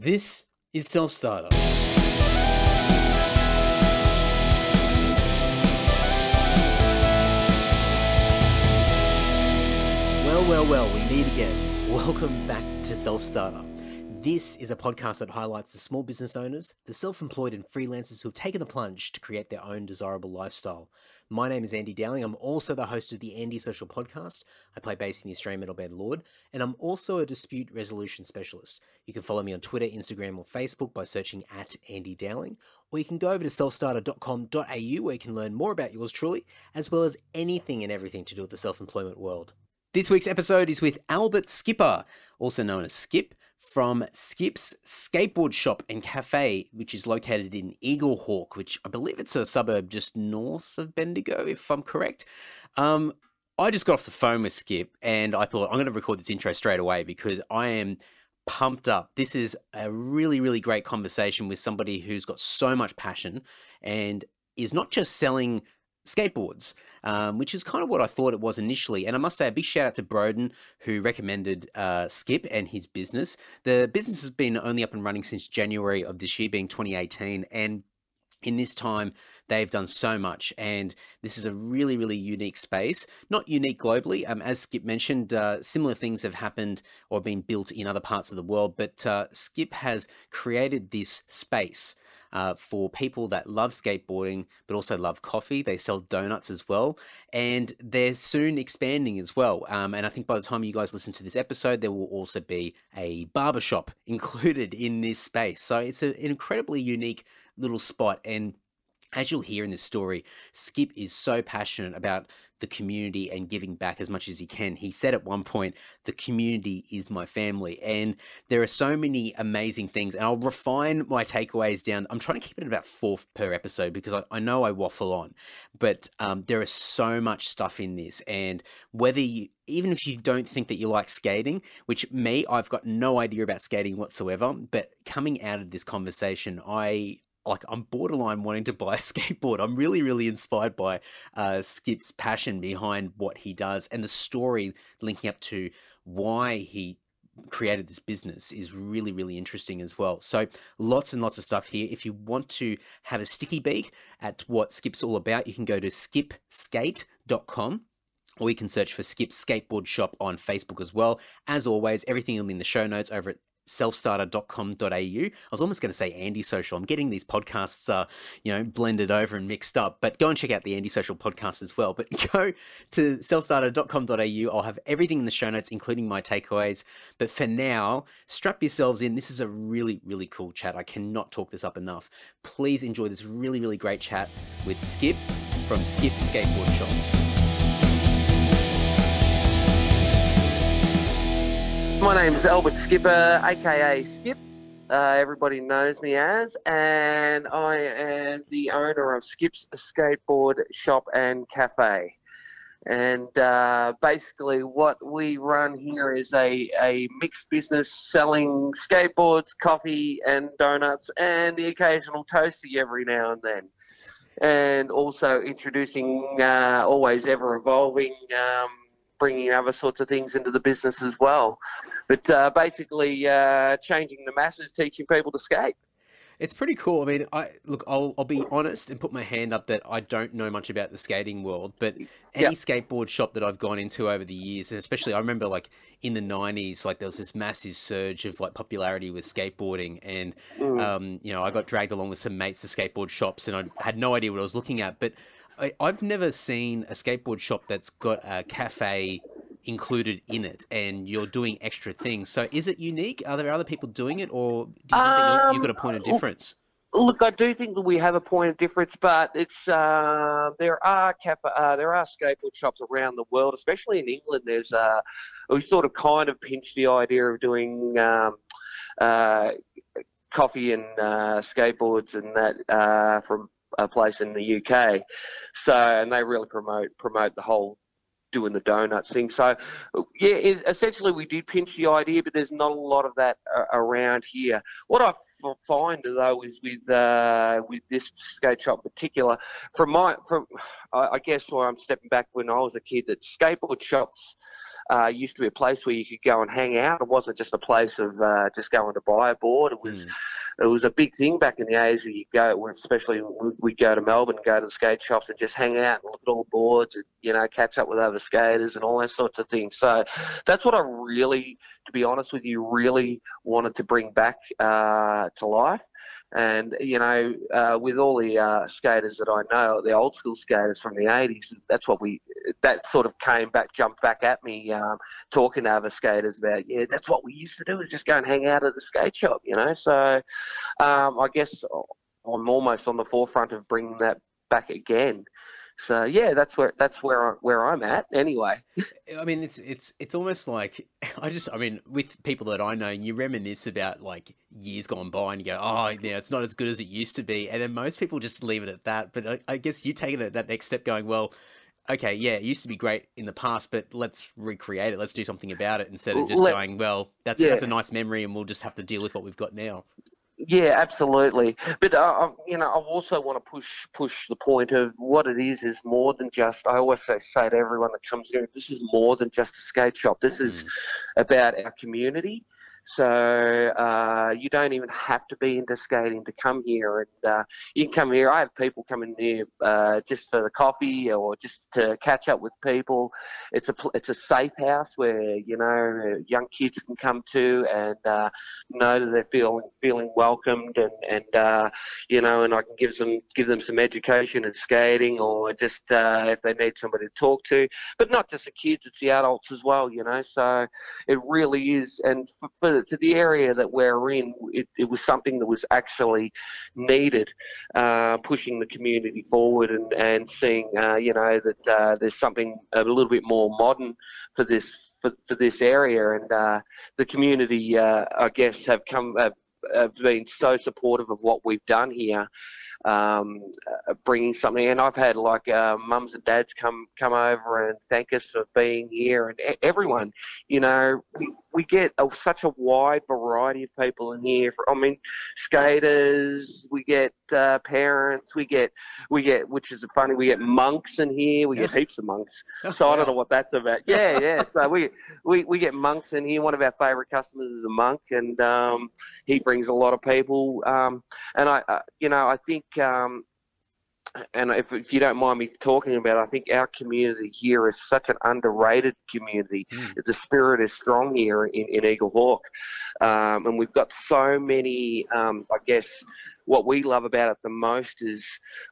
This is Self Starter. Well, well, well, we meet again. Welcome back to Self Starter. This is a podcast that highlights the small business owners, the self employed, and freelancers who have taken the plunge to create their own desirable lifestyle. My name is Andy Dowling. I'm also the host of the Andy Social Podcast. I play bass in the Australian metal band Lord, and I'm also a dispute resolution specialist. You can follow me on Twitter, Instagram, or Facebook by searching at Andy Dowling, or you can go over to selfstarter.com.au where you can learn more about yours truly, as well as anything and everything to do with the self employment world. This week's episode is with Albert Skipper, also known as Skip from Skip's Skateboard Shop and Cafe, which is located in Eaglehawk, which I believe it's a suburb just north of Bendigo, if I'm correct. Um, I just got off the phone with Skip and I thought I'm going to record this intro straight away because I am pumped up. This is a really, really great conversation with somebody who's got so much passion and is not just selling skateboards, um, which is kind of what I thought it was initially. And I must say, a big shout out to Broden, who recommended uh, Skip and his business. The business has been only up and running since January of this year, being 2018. And in this time, they've done so much, and this is a really, really unique space. Not unique globally, um, as Skip mentioned. Uh, similar things have happened or been built in other parts of the world, but uh, Skip has created this space uh, for people that love skateboarding but also love coffee. They sell donuts as well, and they're soon expanding as well. Um, and I think by the time you guys listen to this episode, there will also be a barbershop included in this space. So it's an incredibly unique little spot and as you'll hear in this story, Skip is so passionate about the community and giving back as much as he can. He said at one point, The community is my family. And there are so many amazing things. And I'll refine my takeaways down. I'm trying to keep it at about four per episode because I, I know I waffle on, but um, there is so much stuff in this. And whether you, even if you don't think that you like skating, which me, I've got no idea about skating whatsoever, but coming out of this conversation, I like I'm borderline wanting to buy a skateboard. I'm really, really inspired by uh, Skip's passion behind what he does and the story linking up to why he created this business is really, really interesting as well. So lots and lots of stuff here. If you want to have a sticky beak at what Skip's all about, you can go to skipskate.com or you can search for Skip Skateboard Shop on Facebook as well. As always, everything will be in the show notes over at selfstarter.com.au. I was almost going to say Andy Social. I'm getting these podcasts, uh, you know, blended over and mixed up. But go and check out the Andy Social podcast as well. But go to selfstarter.com.au. I'll have everything in the show notes, including my takeaways. But for now, strap yourselves in. This is a really, really cool chat. I cannot talk this up enough. Please enjoy this really, really great chat with Skip from Skip Skateboard Shop. My name is Albert Skipper, aka Skip. Uh, everybody knows me as, and I am the owner of Skip's Skateboard Shop and Cafe. And uh, basically, what we run here is a, a mixed business selling skateboards, coffee, and donuts, and the occasional toasty every now and then. And also introducing uh, always ever evolving um, bringing other sorts of things into the business as well. But uh, basically, uh, changing the masses, teaching people to skate. It's pretty cool. I mean, I look. I'll, I'll be honest and put my hand up that I don't know much about the skating world, but any yep. skateboard shop that I've gone into over the years, and especially I remember like in the '90s, like there was this massive surge of like popularity with skateboarding, and mm. um, you know, I got dragged along with some mates to skateboard shops, and I had no idea what I was looking at, but I, have never seen a skateboard shop that's got a cafe included in it and you're doing extra things. So is it unique? Are there other people doing it or do you think um, you've got a point of um, difference? Look, I do think that we have a point of difference, but it's uh, there are cafe, uh, there are skateboard shops around the world, especially in England. There's uh, we sort of kind of pinched the idea of doing um, uh, coffee and uh, skateboards and that uh, from a place in the UK. So, and they really promote promote the whole doing the donuts thing. So, yeah, it, essentially we did pinch the idea, but there's not a lot of that uh, around here. What I f- find though is with uh, with this skate shop in particular, from my from I, guess where I'm stepping back when I was a kid, that skateboard shops uh, used to be a place where you could go and hang out. It wasn't just a place of uh, just going to buy a board. It was. Mm it was a big thing back in the 80s. You go, especially we'd go to Melbourne, go to the skate shops and just hang out and look at all the boards and, you know, catch up with other skaters and all those sorts of things. So that's what I really, to be honest with you, really wanted to bring back uh, to life. And you know, uh, with all the uh, skaters that I know, the old school skaters from the '80s, that's what we that sort of came back, jumped back at me, um, talking to other skaters about, yeah, that's what we used to do is just go and hang out at the skate shop, you know. So um, I guess I'm almost on the forefront of bringing that back again. So yeah, that's where that's where where I'm at anyway. I mean, it's it's it's almost like I just I mean, with people that I know, you reminisce about like years gone by, and you go, oh, yeah, it's not as good as it used to be, and then most people just leave it at that. But I, I guess you taking it at that next step, going, well, okay, yeah, it used to be great in the past, but let's recreate it. Let's do something about it instead of just Let, going, well, that's yeah. that's a nice memory, and we'll just have to deal with what we've got now. Yeah, absolutely. But uh, you know, I also want to push push the point of what it is is more than just. I always say, say to everyone that comes here, this is more than just a skate shop. This is mm. about our community. So uh, you don't even have to be into skating to come here, and uh, you can come here. I have people coming here uh, just for the coffee or just to catch up with people. It's a it's a safe house where you know young kids can come to and uh, know that they're feeling feeling welcomed, and and uh, you know, and I can give them give them some education in skating, or just uh, if they need somebody to talk to. But not just the kids; it's the adults as well. You know, so it really is, and for, for to the area that we're in, it, it was something that was actually needed, uh, pushing the community forward and, and seeing, uh, you know, that uh, there's something a little bit more modern for this for, for this area, and uh, the community, uh, I guess, have come have, have been so supportive of what we've done here um, uh, bringing something. And I've had like uh, mums and dads come come over and thank us for being here, and everyone. You know, we, we get a, such a wide variety of people in here. For, I mean, skaters. We get uh, parents. We get we get which is funny. We get monks in here. We get heaps of monks. So I don't know what that's about. Yeah, yeah. So we we we get monks in here. One of our favourite customers is a monk, and um, he brings a lot of people. Um, and I, uh, you know, I think um, and if, if you don't mind me talking about it, I think our community here is such an underrated community. Mm. The spirit is strong here in, in Eaglehawk. Um, and we've got so many, um, I guess, what we love about it the most is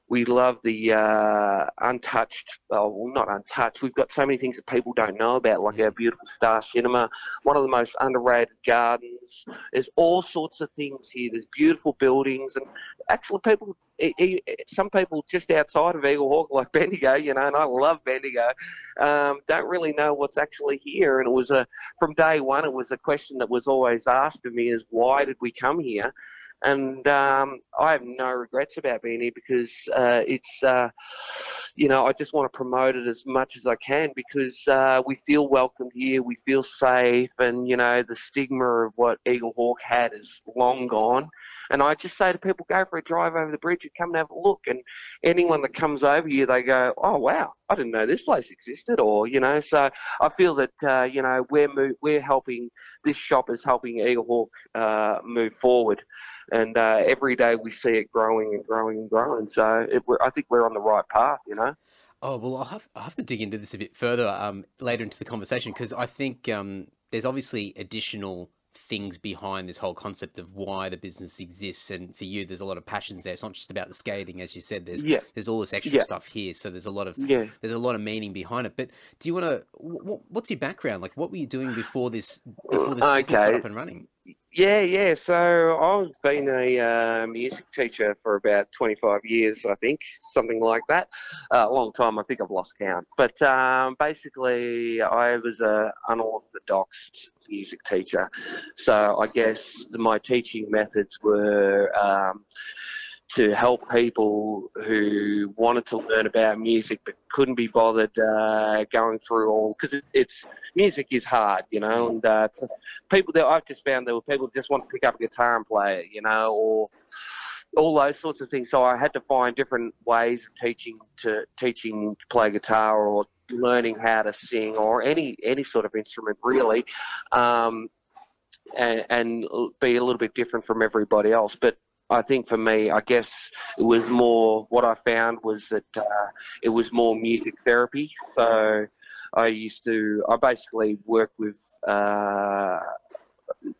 we love the uh, untouched, oh, well, not untouched, we've got so many things that people don't know about, like our beautiful Star Cinema, one of the most underrated gardens. There's all sorts of things here. There's beautiful buildings, and actually, people some people just outside of Eaglehawk, like Bendigo, you know, and I love Bendigo, um, don't really know what's actually here. And it was a from day one, it was a question that was always asked of me: is why did we come here? And um, I have no regrets about being here because uh, it's, uh, you know, I just want to promote it as much as I can because uh, we feel welcomed here, we feel safe, and you know, the stigma of what Eaglehawk had is long gone. And I just say to people, go for a drive over the bridge and come and have a look. And anyone that comes over here, they go, oh wow, I didn't know this place existed, or you know. So I feel that uh, you know we're we're helping this shop is helping Eaglehawk uh, move forward, and uh, every day we see it growing and growing and growing. So it, I think we're on the right path, you know. Oh well, I'll have, I'll have to dig into this a bit further um, later into the conversation because I think um, there's obviously additional things behind this whole concept of why the business exists. And for you, there's a lot of passions there. It's not just about the skating, as you said. There's yeah. there's all this extra yeah. stuff here. So there's a lot of yeah. there's a lot of meaning behind it. But do you want to? what's your background? Like, what were you doing before this before this okay. business got up and running? Yeah, yeah. So I've been a uh, music teacher for about 25 years, I think, something like that. Uh, a long time. I think I've lost count. But um, basically, I was a unorthodox music teacher. So I guess my teaching methods were. Um, to help people who wanted to learn about music but couldn't be bothered uh, going through all because it, it's music is hard, you know, and uh, people that I've just found there were people just want to pick up a guitar and play it, you know, or all those sorts of things. So I had to find different ways of teaching to teaching to play guitar or learning how to sing or any any sort of instrument really, um, and, and be a little bit different from everybody else. But I think for me, I guess it was more what I found was that uh, it was more music therapy. So I used to, I basically work with uh,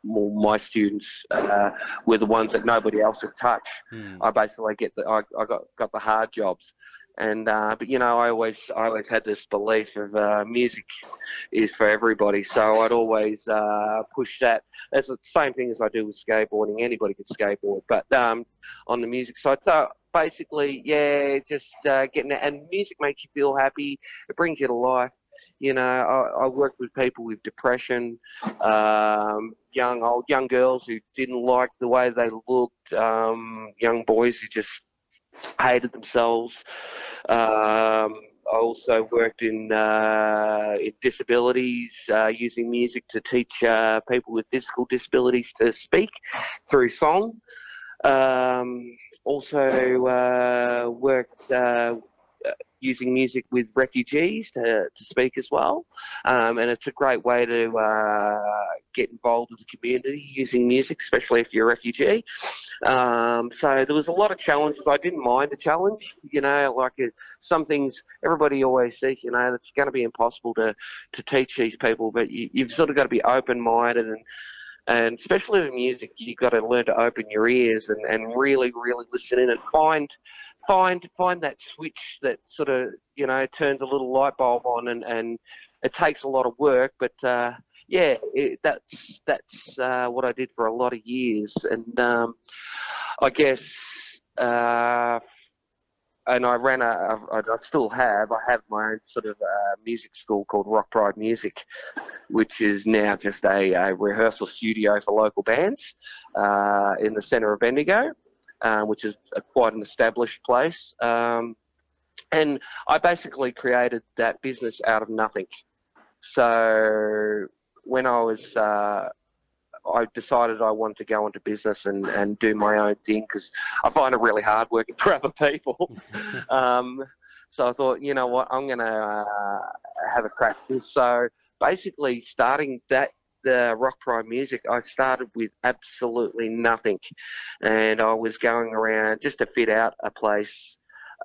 more my students uh, were the ones that nobody else would touch. Hmm. I basically get the, I, I got got the hard jobs, and uh, but you know I always I always had this belief of uh, music is for everybody, so I'd always uh, push that. That's the same thing as I do with skateboarding. Anybody can skateboard, but um, on the music side, so basically, yeah, just uh, getting it. and music makes you feel happy. It brings you to life. You know, I, I worked with people with depression, um, young old young girls who didn't like the way they looked, um, young boys who just hated themselves. Um, I also worked in, uh, in disabilities, uh, using music to teach uh, people with physical disabilities to speak through song. Um, also uh, worked uh, using music with refugees to, to speak as well. Um, and it's a great way to uh, get involved with the community using music, especially if you're a refugee. Um, so there was a lot of challenges. I didn't mind the challenge, you know, like it, some things everybody always says, you know, it's going to be impossible to, to teach these people, but you, you've sort of got to be open minded and and especially with music, you've got to learn to open your ears and, and really, really listen in and find find find that switch that sort of you know turns a little light bulb on and, and it takes a lot of work but uh, yeah it, that's that's uh, what I did for a lot of years. And um, I guess uh, and I ran a I still have I have my own sort of uh, music school called Rock Pride Music which is now just a, a rehearsal studio for local bands uh, in the centre of Bendigo uh, which is a, quite an established place. Um, and I basically created that business out of nothing. So when I was, uh, I decided I wanted to go into business and, and do my own thing because I find it really hard working for other people. um, so I thought, you know what, I'm going to uh, have a crack at this. So basically, starting that the Rock Pride music, I started with absolutely nothing, and I was going around just to fit out a place.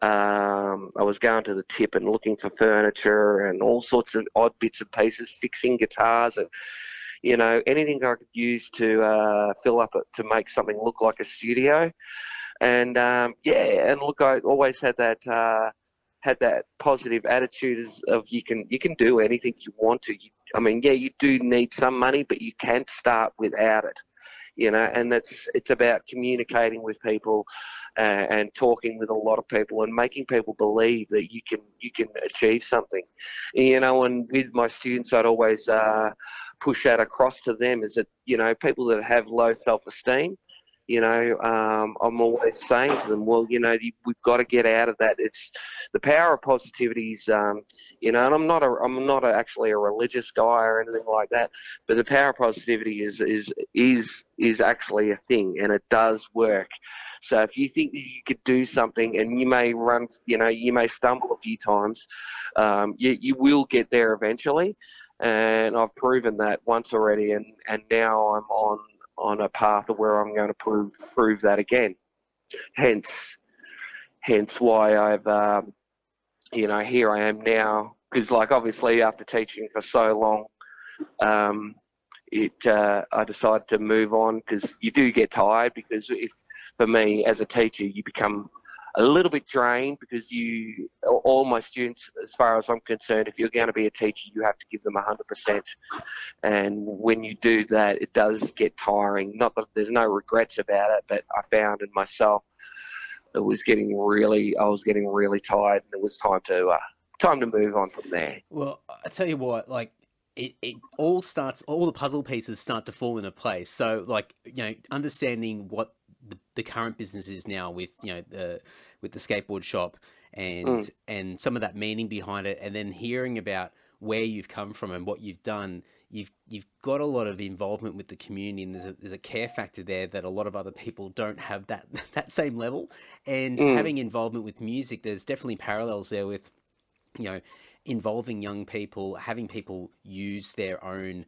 Um, I was going to the tip and looking for furniture and all sorts of odd bits and pieces, fixing guitars and you know anything I could use to uh, fill up it to make something look like a studio. And um, yeah, and look, I always had that. Uh, had that positive attitude of you can you can do anything you want to. You I mean, yeah, you do need some money, but you can't start without it. You know, and it's it's about communicating with people uh, and talking with a lot of people and making people believe that you can you can achieve something. You know, and with my students, I'd always uh, push that across to them is that you know people that have low self esteem you know, um, I'm always saying to them, well, you know, we've got to get out of that. It's the power of positivity is, um, you know, and I'm not a, I'm not a, actually a religious guy or anything like that, but the power of positivity is is is is actually a thing, and it does work. So if you think that you could do something, and you may run, you know, you may stumble a few times, um, you you will get there eventually and I've proven that once already, and, and now I'm on on a path of where I'm going to prove prove that again. Hence, hence why I've um, you know here I am now because like obviously after teaching for so long, um, it uh, I decided to move on because you do get tired because if for me as a teacher you become a little bit drained because you, all my students, as far as I'm concerned, if you're going to be a teacher, you have to give them 100%. And when you do that, it does get tiring. Not that there's no regrets about it, but I found in myself it was getting really, I was getting really tired, and it was time to uh, time to move on from there. Well, I tell you what, like it, it all starts all the puzzle pieces start to fall into place so like you know understanding what the, current business is now with you know the with the skateboard shop and mm. and some of that meaning behind it and then hearing about where you've come from and what you've done, you've you've got a lot of involvement with the community, and there's a there's a care factor there that a lot of other people don't have that that same level. And mm. having involvement with music, there's definitely parallels there with, you know, involving young people, having people use their own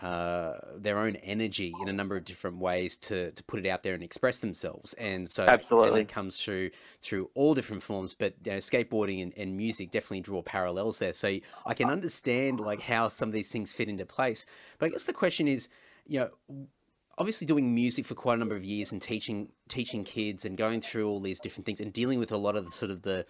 uh, their own energy in a number of different ways to to put it out there and express themselves. And so absolutely, and it comes through through all different forms. But you know, skateboarding and, and music definitely draw parallels there. So I can understand like how some of these things fit into place. But I guess the question is, you know obviously doing music for quite a number of years and teaching teaching kids and going through all these different things and dealing with a lot of the sort of the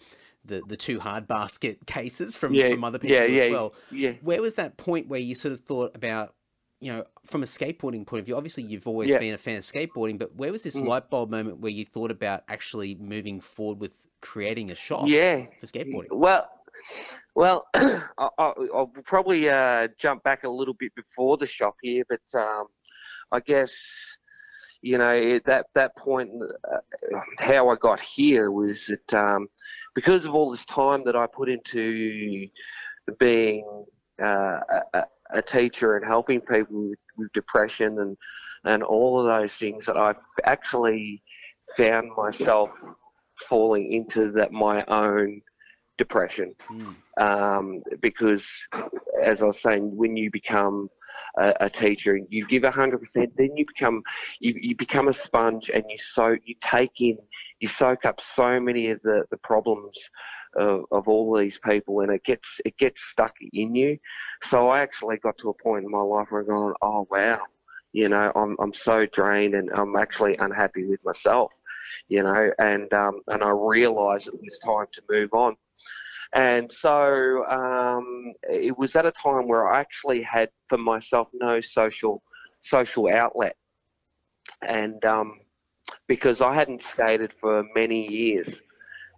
the, the too hard basket cases from, yeah, from other people yeah, as yeah, well. Yeah. Where was that point where you sort of thought about you know, from a skateboarding point of view, obviously you've always yeah. been a fan of skateboarding, but where was this mm. light bulb moment where you thought about actually moving forward with creating a shop yeah. for skateboarding? Well, well, I'll, I'll, probably uh, jump back a little bit before the shop here, but um, I guess you know at that that point, uh, how I got here was that um, because of all this time that I put into being uh, a, a teacher and helping people with, with depression and and all of those things that I've actually found myself falling into that my own depression mm. um, because as I was saying when you become a, a teacher and you give 100% then you become you, you become a sponge and you so you take in you soak up so many of the, the problems of, of all these people and it gets it gets stuck in you. So I actually got to a point in my life where I'm going, oh wow, you know, I'm I'm so drained and I'm actually unhappy with myself, you know, and um, and I realised it was time to move on. And so um, it was at a time where I actually had for myself no social social outlet, and um, because I hadn't skated for many years,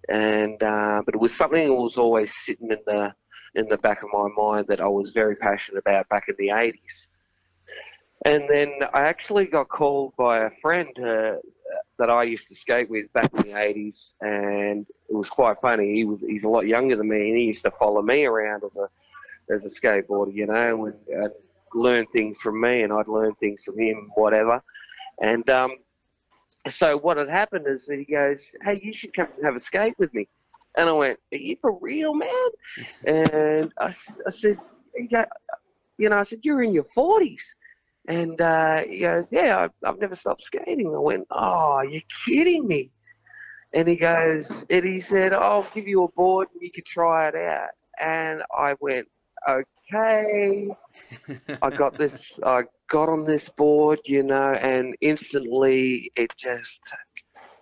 and uh, but it was something that was always sitting in the in the back of my mind that I was very passionate about back in the 80s. And then I actually got called by a friend uh, that I used to skate with back in the 80s, and it was quite funny. He was he's a lot younger than me, and he used to follow me around as a as a skateboarder, you know, and, learn things from me, and I'd learn things from him, whatever. And um, so what had happened is he goes, "Hey, you should come and have a skate with me." And I went, "Are you for real, man?" and I, I said, "You know, I said you're in your 40s." And uh, he goes, "Yeah, I, I've never stopped skating." I went, "Oh, you're kidding me!" And he goes, and he said, "I'll give you a board and you can try it out." And I went, "Okay." I got this. I got on this board, you know, and instantly it just,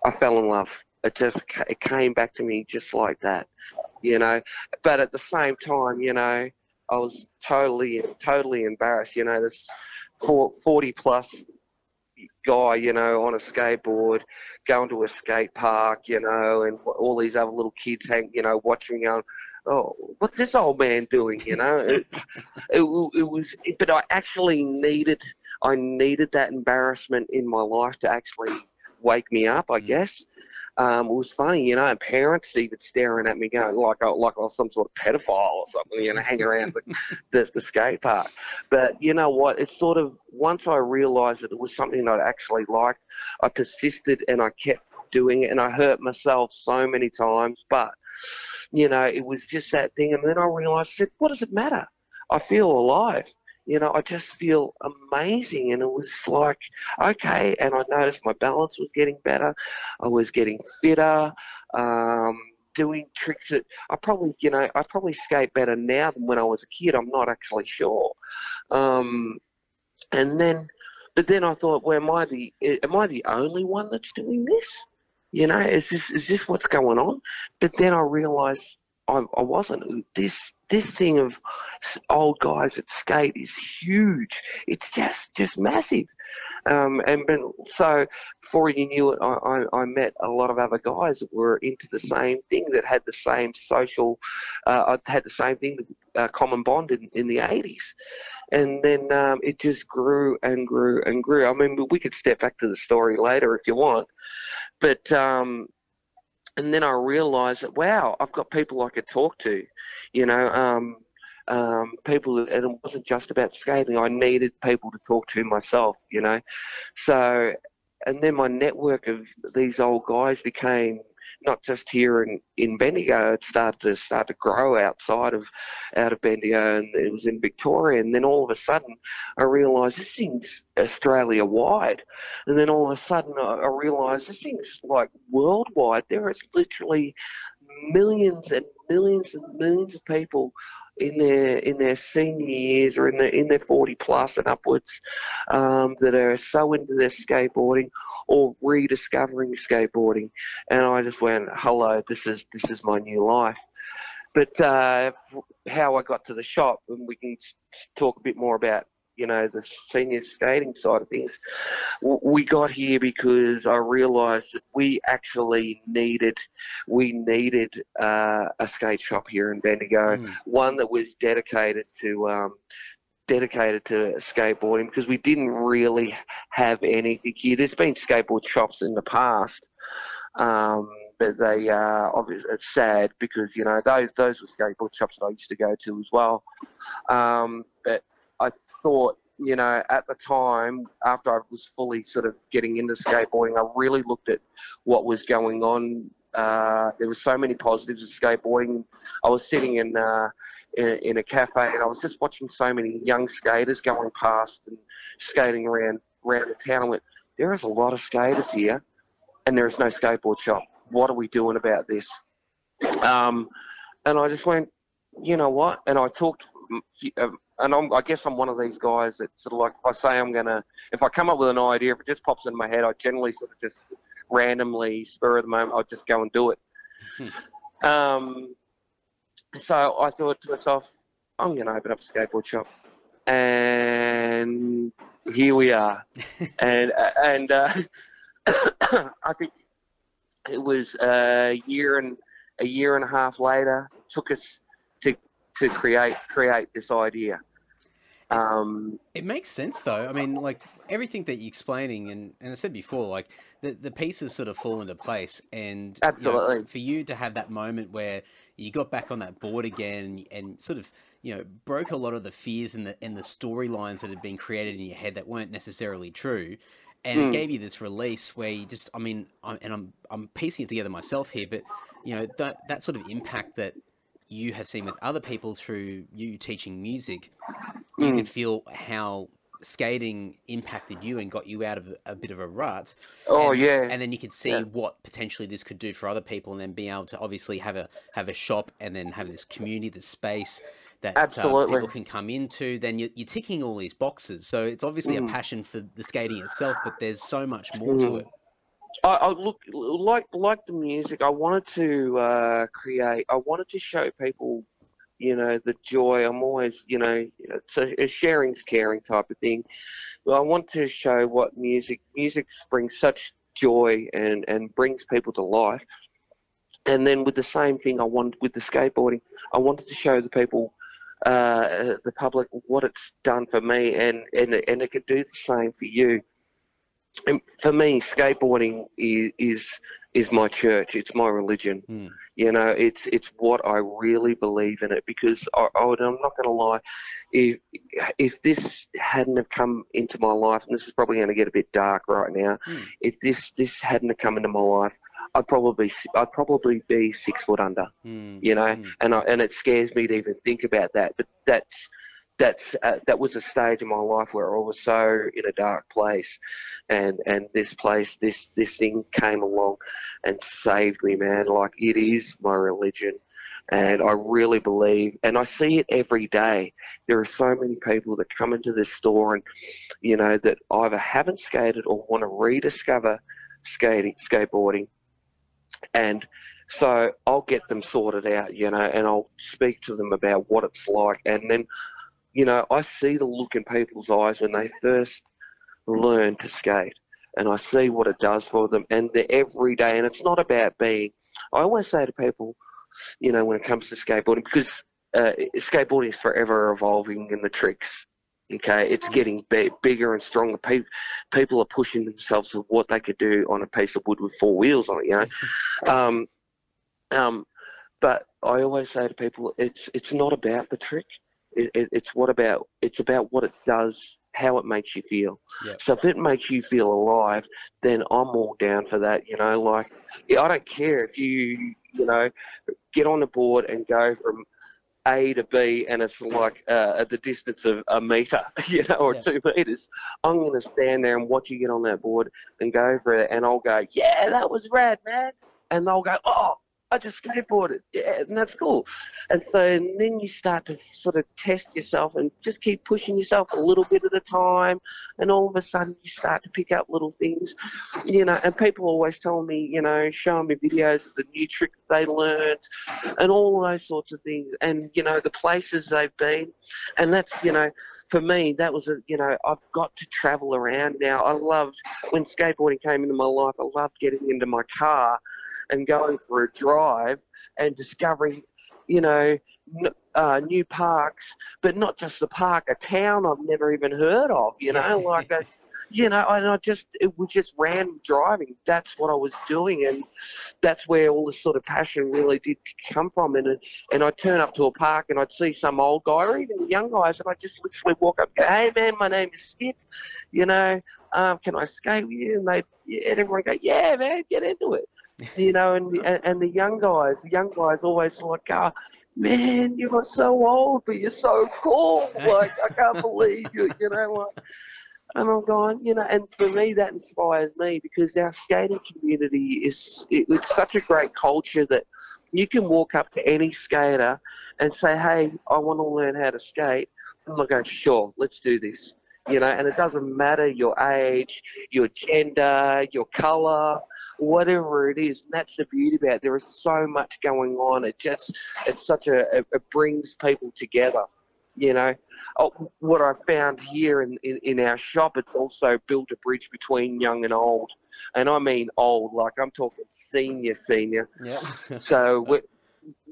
I fell in love. It just it came back to me just like that, you know. But at the same time, you know, I was totally, totally embarrassed. You know, this 40 plus guy, you know, on a skateboard, going to a skate park, you know, and all these other little kids hang, you know, watching going, oh, what's this old man doing? You know, it, it, it was, but I actually needed, I needed that embarrassment in my life to actually wake me up, I mm. guess. Um, it was funny, you know, and parents even staring at me going like I, like I was some sort of pedophile or something, you know, hanging around the, the, the skate park. But you know what? It's sort of, once I realised that it was something I'd actually liked, I persisted and I kept doing it and I hurt myself so many times, but you know, it was just that thing. And then I realized, what does it matter? I feel alive. You know, I just feel amazing. And it was like, okay. And I noticed my balance was getting better. I was getting fitter, um, doing tricks that I probably, you know, I probably skate better now than when I was a kid. I'm not actually sure. Um, and then, but then I thought, well, am I the, am I the only one that's doing this? You know, is this is this what's going on? But then I realised I, I wasn't. This this thing of old guys that skate is huge. It's just just massive. Um, and so before you knew it, I, I, I, met a lot of other guys that were into the same thing, that had the same social, uh, had the same thing, uh, common bond in, in the 80s. And then um, it just grew and grew and grew. I mean, we could step back to the story later if you want. But um, and then I realised that wow, I've got people I could talk to, you know. Um, um, people, and it wasn't just about skating. I needed people to talk to myself, you know. So, and then my network of these old guys became not just here in, in Bendigo, it started to start to grow outside of out of Bendigo and it was in Victoria and then all of a sudden I realised this thing's Australia wide and then all of a sudden I, I realised this thing's like worldwide. There is literally millions and millions and millions of people in their in their senior years or in their in their 40 plus and upwards um, that are so into their skateboarding or rediscovering skateboarding. And I just went hello this is this is my new life. But uh, how I got to the shop and we can talk a bit more about you know the senior skating side of things. We got here because I realised that we actually needed we needed uh, a skate shop here in Bendigo, mm. one that was dedicated to. Um, dedicated to skateboarding because we didn't really have anything here. There's been skateboard shops in the past, um, but they uh, obviously it's sad because you know those those were skateboard shops that I used to go to as well. Um, but I thought, you know, at the time, after I was fully sort of getting into skateboarding, I really looked at what was going on. Uh, there were so many positives of skateboarding. I was sitting in, uh, in, in a cafe and I was just watching so many young skaters going past and skating around around the town. I went, there is a lot of skaters here, and there is no skateboard shop. What are we doing about this? Um, and I just went, you know what? And I talked um, and I'm, I guess I'm one of these guys that sort of like if I say I'm gonna, if I come up with an idea, if it just pops in my head, I generally sort of just randomly spur of the moment, I'll just go and do it. Hmm. Um, so I thought to myself, I'm gonna open up a skateboard shop, and here we are, and and uh, I think it was a year and a year and a half later took us to create create this idea. Um, it makes sense though. I mean, like everything that you're explaining, and, and I said before, like the, the pieces sort of fall into place. And absolutely, you know, for you to have that moment where you got back on that board again and sort of you know broke a lot of the fears and the and the storylines that had been created in your head that weren't necessarily true. And mm. it hmm. gave you this release where you just, I mean, I'm, and I'm I'm piecing it together myself here, but you know that that sort of impact that you have seen with other people through you teaching music, you mm. can feel how skating impacted you and got you out of a, bit of a rut. Oh and, yeah. And then you can see yeah. what potentially this could do for other people, and then being able to obviously have a have a shop and then have this community, this space that uh, people can come into. Then you're, you're, ticking all these boxes. So it's obviously mm. a passion for the skating itself, but there's so much more mm. to it. I, I, look like like the music. I wanted to uh, create. I wanted to show people, you know, the joy. I'm always, you know, it's a, a sharing's caring type of thing. But I want to show what music music brings such joy and and brings people to life. And then with the same thing, I wanted with the skateboarding. I wanted to show the people uh, the public what it's done for me, and and and it could do the same for you for me, skateboarding is, is is my church. It's my religion. Mm. You know, it's it's what I really believe in it because I, I would, I'm not going to lie. If if this hadn't have come into my life, and this is probably going to get a bit dark right now, mm. if this this hadn't have come into my life, I'd probably I'd probably be six foot under. Mm. You know, hmm. and I, and it scares me to even think about that. But that's that's uh, that was a stage in my life where I was so in a dark place, and and this place, this this thing came along, and saved me, man. Like it is my religion, and I really believe, and I see it every day. There are so many people that come into this store, and you know that either haven't skated or want to rediscover skating, skateboarding, and so I'll get them sorted out, you know, and I'll speak to them about what it's like, and then you know, I see the look in people's eyes when they first learn to skate, and I see what it does for them, and they're every day. And it's not about being. I always say to people, you know, when it comes to skateboarding, because uh, skateboarding is forever evolving in the tricks. Okay, it's getting big, bigger and stronger. People, people are pushing themselves of what they could do on a piece of wood with four wheels on it. You know, um, um, but I always say to people, it's it's not about the trick It, it, it's what about it's about what it does, how it makes you feel. Yep. So if it makes you feel alive, then I'm all down for that. You know, like I don't care if you you know get on the board and go from a to B, and it's like uh, at the distance of a meter, you know, or Yeah. two meters. I'm going to stand there and watch you get on that board and go for it, and I'll go, yeah, that was rad, man. And they'll go, oh, I just skateboarded, yeah, and that's cool. And so and then you start to sort of test yourself and just keep pushing yourself a little bit at a time, and all of a sudden you start to pick up little things, you know. And people always tell me, you know, showing me videos of the new trick they learned, and all those sorts of things, and you know the places they've been, and that's you know for me that was a you know I've got to travel around now. I loved when skateboarding came into my life. I loved getting into my car and going for a drive and discovering, you know, n- uh, new parks, but not just the park, a town I've never even heard of. You know, like a, you know, and I just it was just random driving. That's what I was doing, and that's where all this sort of passion really did come from. And and I'd turn up to a park and I'd see some old guy or even young guys, and I'd just literally walk up, and go, "Hey man, my name is Skip. You know, um, can I skate with you?" And they yeah, and everyone go, "Yeah, man, get into it." You know, and the, and- the young guys, the young guys always like, oh, man, you're so old, but you're so cool. Like, I can't believe you, you know, like, and I'm going, you know, and for me, that inspires me because our skating community is, it, it's such a great culture that you can walk up to any skater and say, hey, I want to learn how to skate. And they'll go, sure, let's do this. You know, and it doesn't matter your age, your gender, your color, whatever it is. And that's the beauty about it. There is so much going on. It just, it's such a, it, brings people together, you know. Oh, what I found here in, in, in our shop, it's also built a bridge between young and old. And I mean old, like I'm talking senior, senior. Yeah. So we,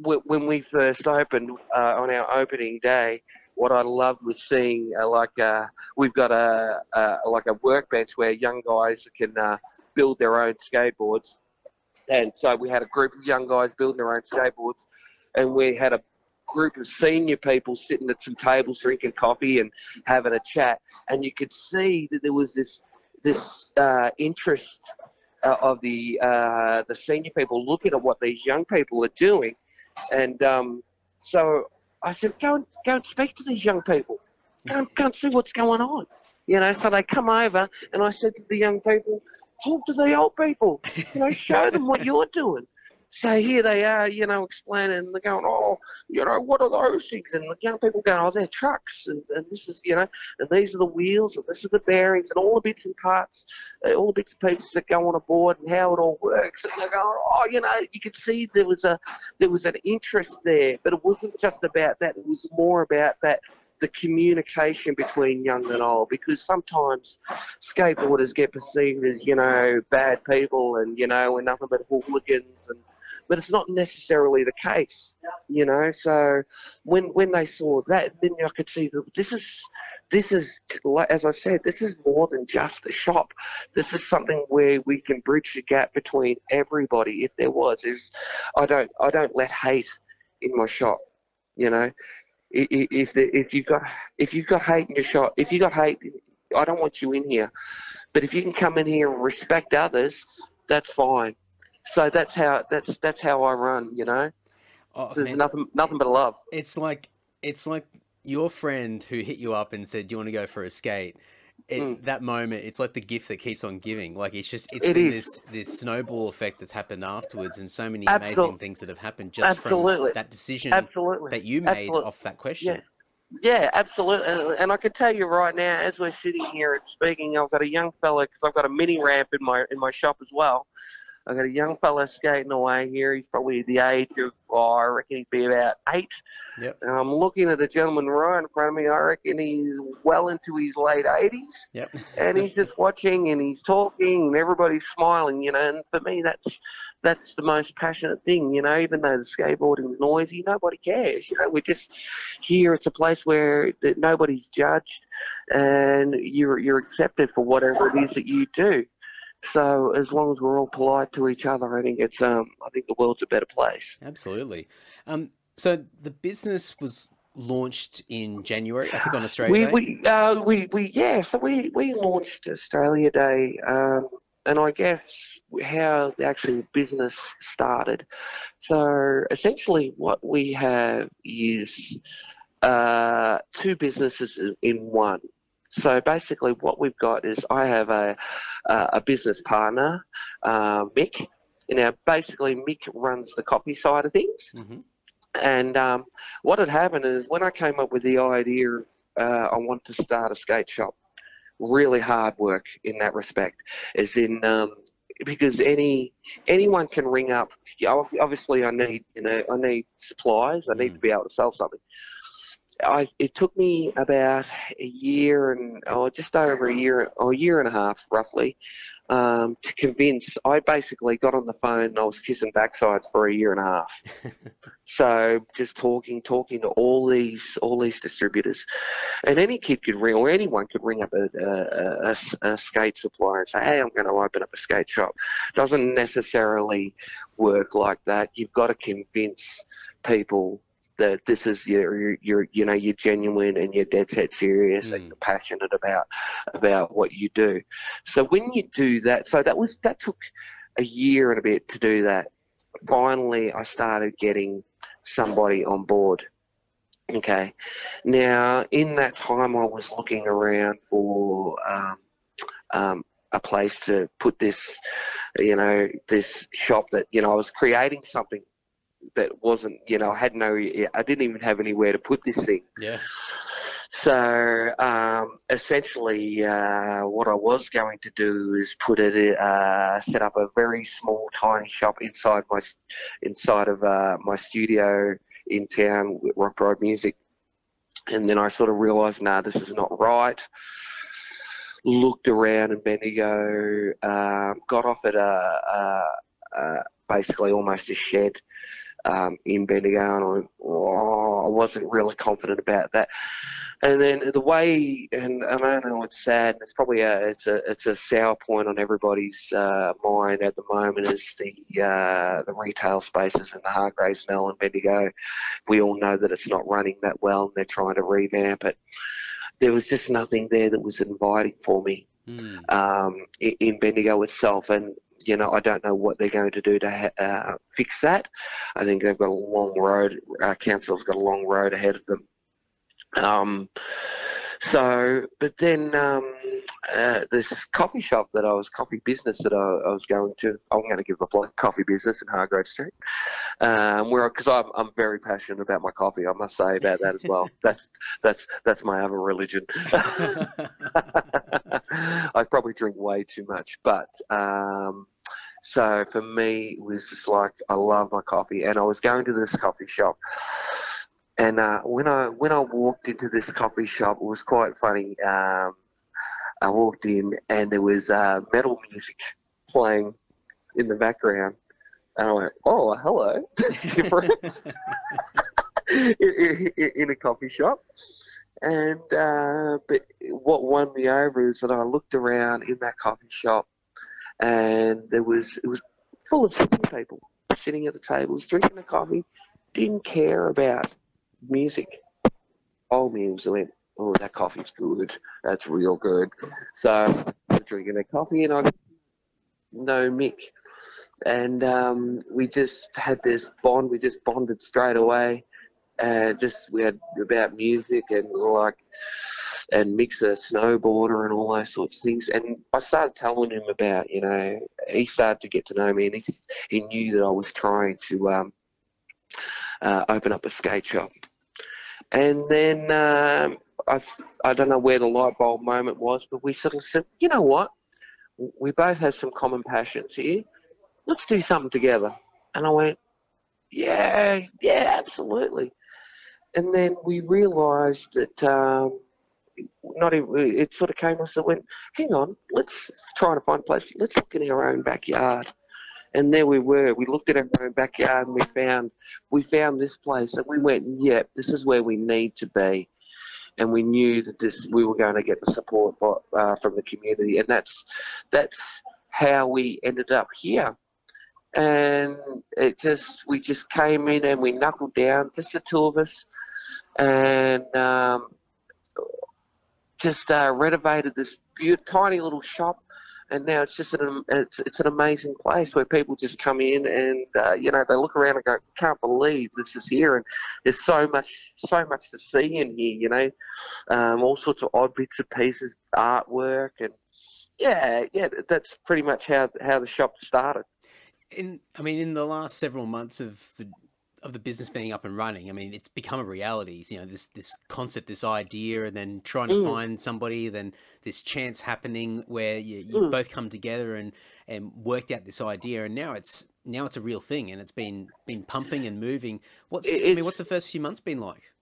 we, when we first opened uh, on our opening day, what I loved was seeing uh, like uh, we've got a, a like a workbench where young guys can uh, build their own skateboards, and so we had a group of young guys building their own skateboards, and we had a group of senior people sitting at some tables drinking coffee and having a chat, and you could see that there was this this uh, interest uh, of the uh, the senior people looking at what these young people are doing, and um, so I said, go and go and speak to these young people, go and, go and see what's going on, you know. So they come over, and I said to the young people, talk to the old people, you know, show them what you're doing. So here they are, you know, explaining, and they're going, oh, you know, what are those things? And the young people going, oh, they're trucks, and, and this is, you know, and these are the wheels, and this is the bearings, and all the bits and parts, uh, all the bits and pieces that go on a board, and how it all works. And they're going, oh, you know, you could see there was a there was an interest there, but it wasn't just about that. It was more about that the communication between young and old because sometimes skateboarders get perceived as you know bad people and you know we're nothing but hooligans and but it's not necessarily the case you know? So when when they saw that then I could see that this is this is as I said this is more than just a shop. This is something where we can bridge the gap between everybody if there was is I don't I don't let hate in my shop you know if the, if you've got if you've got hate in your shop if you have got hate I don't want you in here. But if you can come in here and respect others that's fine. So that's how that's that's how I run you know? Oh, so there's man, nothing nothing but love. It's like it's like your friend who hit you up and said, "Do you want to go for a skate?" It, Mm. That moment, it's like the gift that keeps on giving. Like it's just it's It been is. this this snowball effect that's happened afterwards, and so many Absol- amazing things that have happened just Absolutely. from that decision absolutely that you made Absolute- off that question. Yeah, absolutely. And, and I can tell you right now, as we're sitting here and speaking, I've got a young fella because I've got a mini ramp in my in my shop as well. I've got a young fella skating away here. He's probably the age of, oh, I reckon he'd be about eight. Yep. And I'm looking at the gentleman right in front of me. I reckon he's well into his late 80s. Yep. and he's just watching and he's talking and everybody's smiling, you know. And for me, that's that's the most passionate thing, you know. Even though the skateboarding's noisy, nobody cares. You know, we're just here. It's a place where that nobody's judged, and you're you're accepted for whatever it is that you do. So as long as we're all polite to each other, I think it's um I think the world's a better place. Absolutely. Um, so the business was launched in January, I think, on Australia we Day. we uh, we we yeah. So we we launched Australia Day, um, and I guess how the actual business started. So essentially, what we have is uh, two businesses in one. So basically, what we've got is I have a a business partner, uh, Mick. Now, basically, Mick runs the copy side of things. hmm And um, what had happened is when I came up with the idea, uh, I want to start a skate shop. Really hard work in that respect, as in um, because any anyone can ring up. Obviously I need you know I need supplies. I need Mm. to be able to sell something. I it took me about a year and or just over a year or a year and a half roughly um, to convince. I basically got on the phone and I was kissing backsides for a year and a half. So just talking, talking to all these, all these distributors, and any kid could ring, or anyone could ring up a, a, a- a skate supplier and say, "Hey, I'm going to open up a skate shop." Doesn't necessarily work like that. You've got to convince people that this is your, your, you know, you're genuine and you're dead set serious and Mm. you're passionate about about what you do. So when you do that, so that was that took a year and a bit to do that. Finally, I started getting somebody on board. Okay. Now, in that time, I was looking around for um, um, a place to put this, you know, this shop that, you know, I was creating something that wasn't, you know, I had no, I didn't even have anywhere to put this thing. Yeah. So um, essentially, uh, what I was going to do is put it, uh, set up a very small, tiny shop inside my, inside of uh, my studio in town with Rock Road Music, and then I sort of realised, nah, this is not right. Looked around in Bendigo, um, got off at a, a, a basically almost a shed um, in Bendigo, and I, oh, I wasn't really confident about that. And then the way, and, I know it's sad, and it's probably a it's a it's a sour point on everybody's uh, mind at the moment is the uh, the retail spaces in the Hargreaves Mall and Bendigo. We all know that it's not running that well, and they're trying to revamp it. There was just nothing there that was inviting for me Mm. um, in, in Bendigo itself, and you know I don't know what they're going to do to ha- uh, fix that. I think they've got a long road. Uh, council's got a long road ahead of them. Um, so, but then um, uh, this coffee shop that I was, coffee business that I, I was going to, I'm going to give a plug, coffee business in Hargreaves Street, um, where because I'm, I'm very passionate about my coffee, I must say about that as well. that's that's that's my other religion. I probably drink way too much, but um, so for me, it was just like I love my coffee, and I was going to this coffee shop, and uh, when I when I walked into this coffee shop, it was quite funny. Um, I walked in, and there was uh, metal music playing in the background, and I went, "Oh, hello, different." in, in, in a coffee shop. And uh, but what won me over is that I looked around in that coffee shop, and there was it was full of sitting people sitting at the tables drinking a coffee, didn't care about music. Old music went, oh that coffee's good, that's real good. So drinking a coffee and I know Mick, and um, we just had this bond. We just bonded straight away and just we had about music and we were like and Mick's a snowboarder and all those sorts of things. And I started telling him about, you know, he started to get to know me and he, he knew that I was trying to um, uh, open up a skate shop. And then um, I, I don't know where the light bulb moment was, but we sort of said, you know what? We both have some common passions here. Let's do something together. And I went, yeah, yeah, absolutely. And then we realised that um, not even, it sort of came us and went, hang on, let's try to find a place. Let's look in our own backyard. And there we were. We looked at our own backyard and we found we found this place and we went, yep, this is where we need to be. And we knew that this we were going to get the support uh, from the community, and that's that's how we ended up here and it just we just came in and we knuckled down, just the two of us, and um, just uh, renovated this tiny little shop. And now it's just an it's, it's an amazing place where people just come in and uh, you know they look around and go can't believe this is here and there's so much so much to see in here you know um, all sorts of odd bits and pieces artwork and yeah yeah that's pretty much how how the shop started in I mean, in the last several months of the of the business being up and running, I mean, it's become a reality. You know, this this concept, this idea, and then trying to Mm. find somebody, then this chance happening where you, you Mm. both come together and and worked out this idea, and now it's now it's a real thing, and it's been been pumping and moving. What's I mean, what's the first few months been like?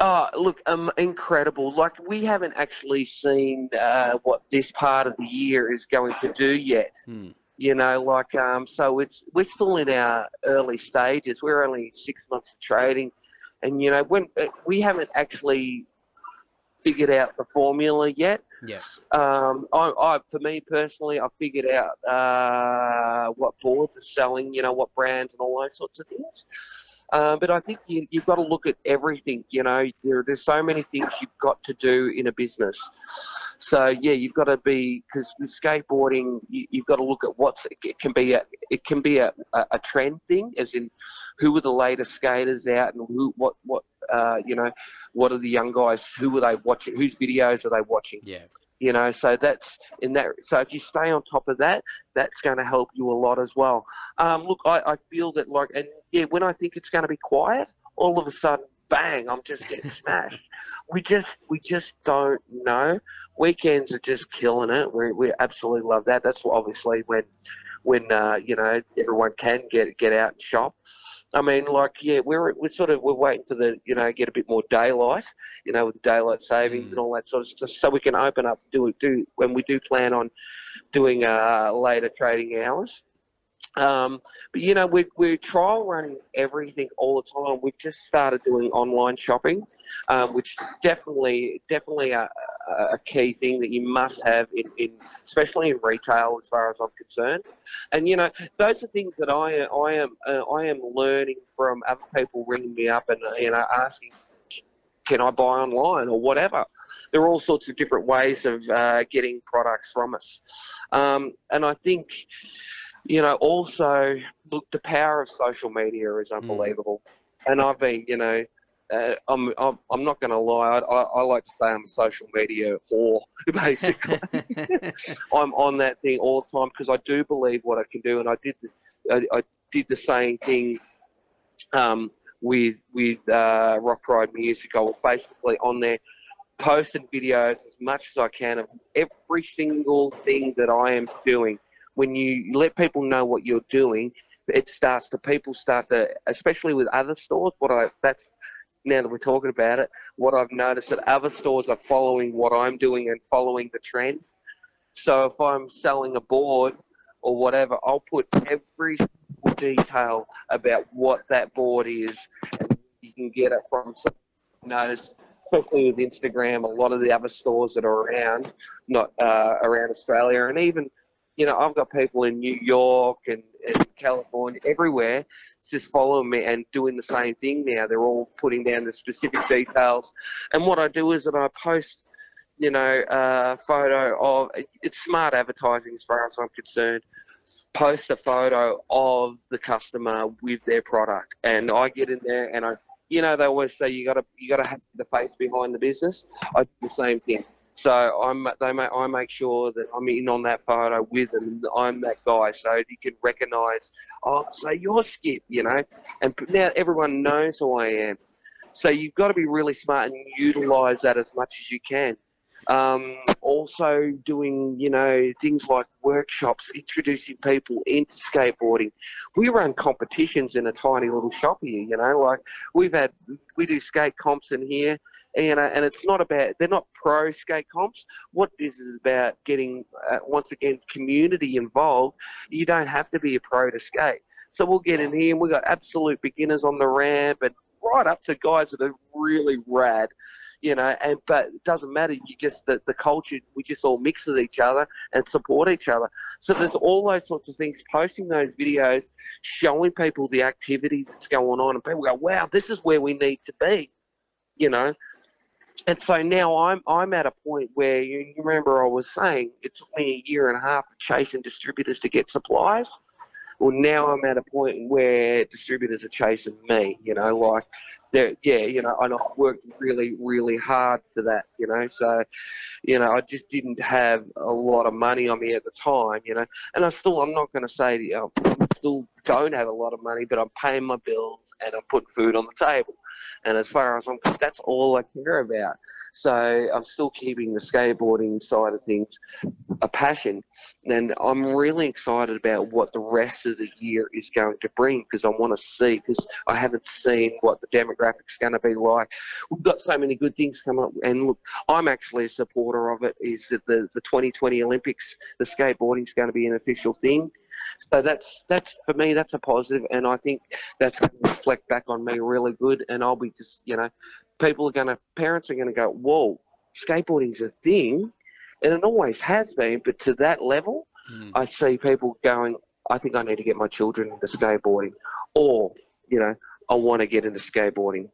Oh, look, um, incredible. Like, we haven't actually seen uh, what this part of the year is going to do yet. Hmm. You know, like, um, so it's we're still in our early stages. We're only six months of trading, and you know, when uh, we haven't actually figured out the formula yet. Yeah, Um, I, I, for me personally, I figured out uh, what boards are selling, you know, what brands and all those sorts of things. Um, but I think you, you've got to look at everything. You know, there, there's so many things you've got to do in a business. So yeah, you've got to be because with skateboarding, you, you've got to look at what's it can be a it can be a, a, a trend thing, as in who are the latest skaters out and who what what uh, you know what are the young guys who are they watching whose videos are they watching? Yeah, you know so that's in that so if you stay on top of that that's going to help you a lot as well. Um, look I, I feel that like and yeah when i think it's going to be quiet all of a sudden bang i'm just getting smashed. We just we just don't know weekends are just killing it we, we absolutely love that that's obviously when when uh, you know everyone can get get out and shop I mean, like, yeah, we're we're sort of we're waiting for the you know get a bit more daylight, you know, with daylight savings Mm. and all that sort of stuff, so we can open up do do when we do plan on doing uh, later trading hours. Um, but you know, we're we're trial running everything all the time. We've just started doing online shopping, um, which is definitely definitely a, a key thing that you must have in, in especially in retail as far as I'm concerned. And you know, those are things that I I am uh, I am learning from other people ringing me up and uh, you know asking, can I buy online or whatever. There are all sorts of different ways of uh, getting products from us, um, and I think you know also look the power of social media is unbelievable. And I've been you know. Uh, I'm, I'm I'm not going to lie. I, I, I like to say I'm a social media whore, basically. I'm on that thing all the time because I do believe what I can do, and I did the, I, I did the same thing um, with with uh, Rock Pride Music. I was basically on there posting videos as much as I can of every single thing that I am doing. When you let people know what you're doing, it starts to people start to, especially with other stores. What I that's now that we're talking about it, what I've noticed that other stores are following what I'm doing and following the trend. So if I'm selling a board or whatever, I'll put every detail about what that board is, and you can get it from. some- Notice, especially with Instagram, a lot of the other stores that are around, not uh, around Australia, and even, you know, I've got people in New York and, and California, everywhere, just following me and doing the same thing now. They're all putting down the specific details, and what I do is that I post you know, a photo of it's smart advertising as far as I'm concerned. Post a photo of the customer with their product, and I get in there and I, you know, they always say you got to you got to have the face behind the business. I do the same thing. So I'm they make, I make sure that I'm in on that photo with them. I'm that guy, so you can recognise. Oh, so you're Skip, you know, and now everyone knows who I am. So you've got to be really smart and utilise that as much as you can. Um, also doing, you know, things like workshops, introducing people into skateboarding. We run competitions in a tiny little shop here, you know, like we've had, we do skate comps in here, you know, and it's not about, they're not pro skate comps. What this is about getting, uh, once again, community involved. You don't have to be a pro to skate. So we'll get in here and we've got absolute beginners on the ramp and right up to guys that are really rad you know, and but it doesn't matter. You just the, the culture. We just all mix with each other and support each other. So there's all those sorts of things. Posting those videos, showing people the activity that's going on, and people go, "Wow, this is where we need to be." you know. And so now I'm I'm at a point where you, you remember I was saying it took me a year and a half of chasing distributors to get supplies. Well, now I'm at a point where distributors are chasing me. You know, like yeah, you know, and I've worked really really hard for that. You know, so you know I just didn't have a lot of money on me at the time. You know, and I still I'm not going to say you know, I still don't have a lot of money, but I'm paying my bills and I'm putting food on the table. And as far as I'm, that's all I care about. So I'm still keeping the skateboarding side of things a passion. And I'm really excited about what the rest of the year is going to bring because I want to see, because I haven't seen what the demographics going to be like. We've got so many good things coming up. And look, I'm actually a supporter of it, is that the, the 2020 Olympics, the skateboarding is going to be an official thing. So that's that's for me that's a positive, and I think that's going to reflect back on me really good. And I'll be just you know, people are going to parents are going to go, whoa, skateboarding's a thing, and it always has been, but to that level, mm. I see people going, I think I need to get my children into skateboarding, or you know, I want to get into skateboarding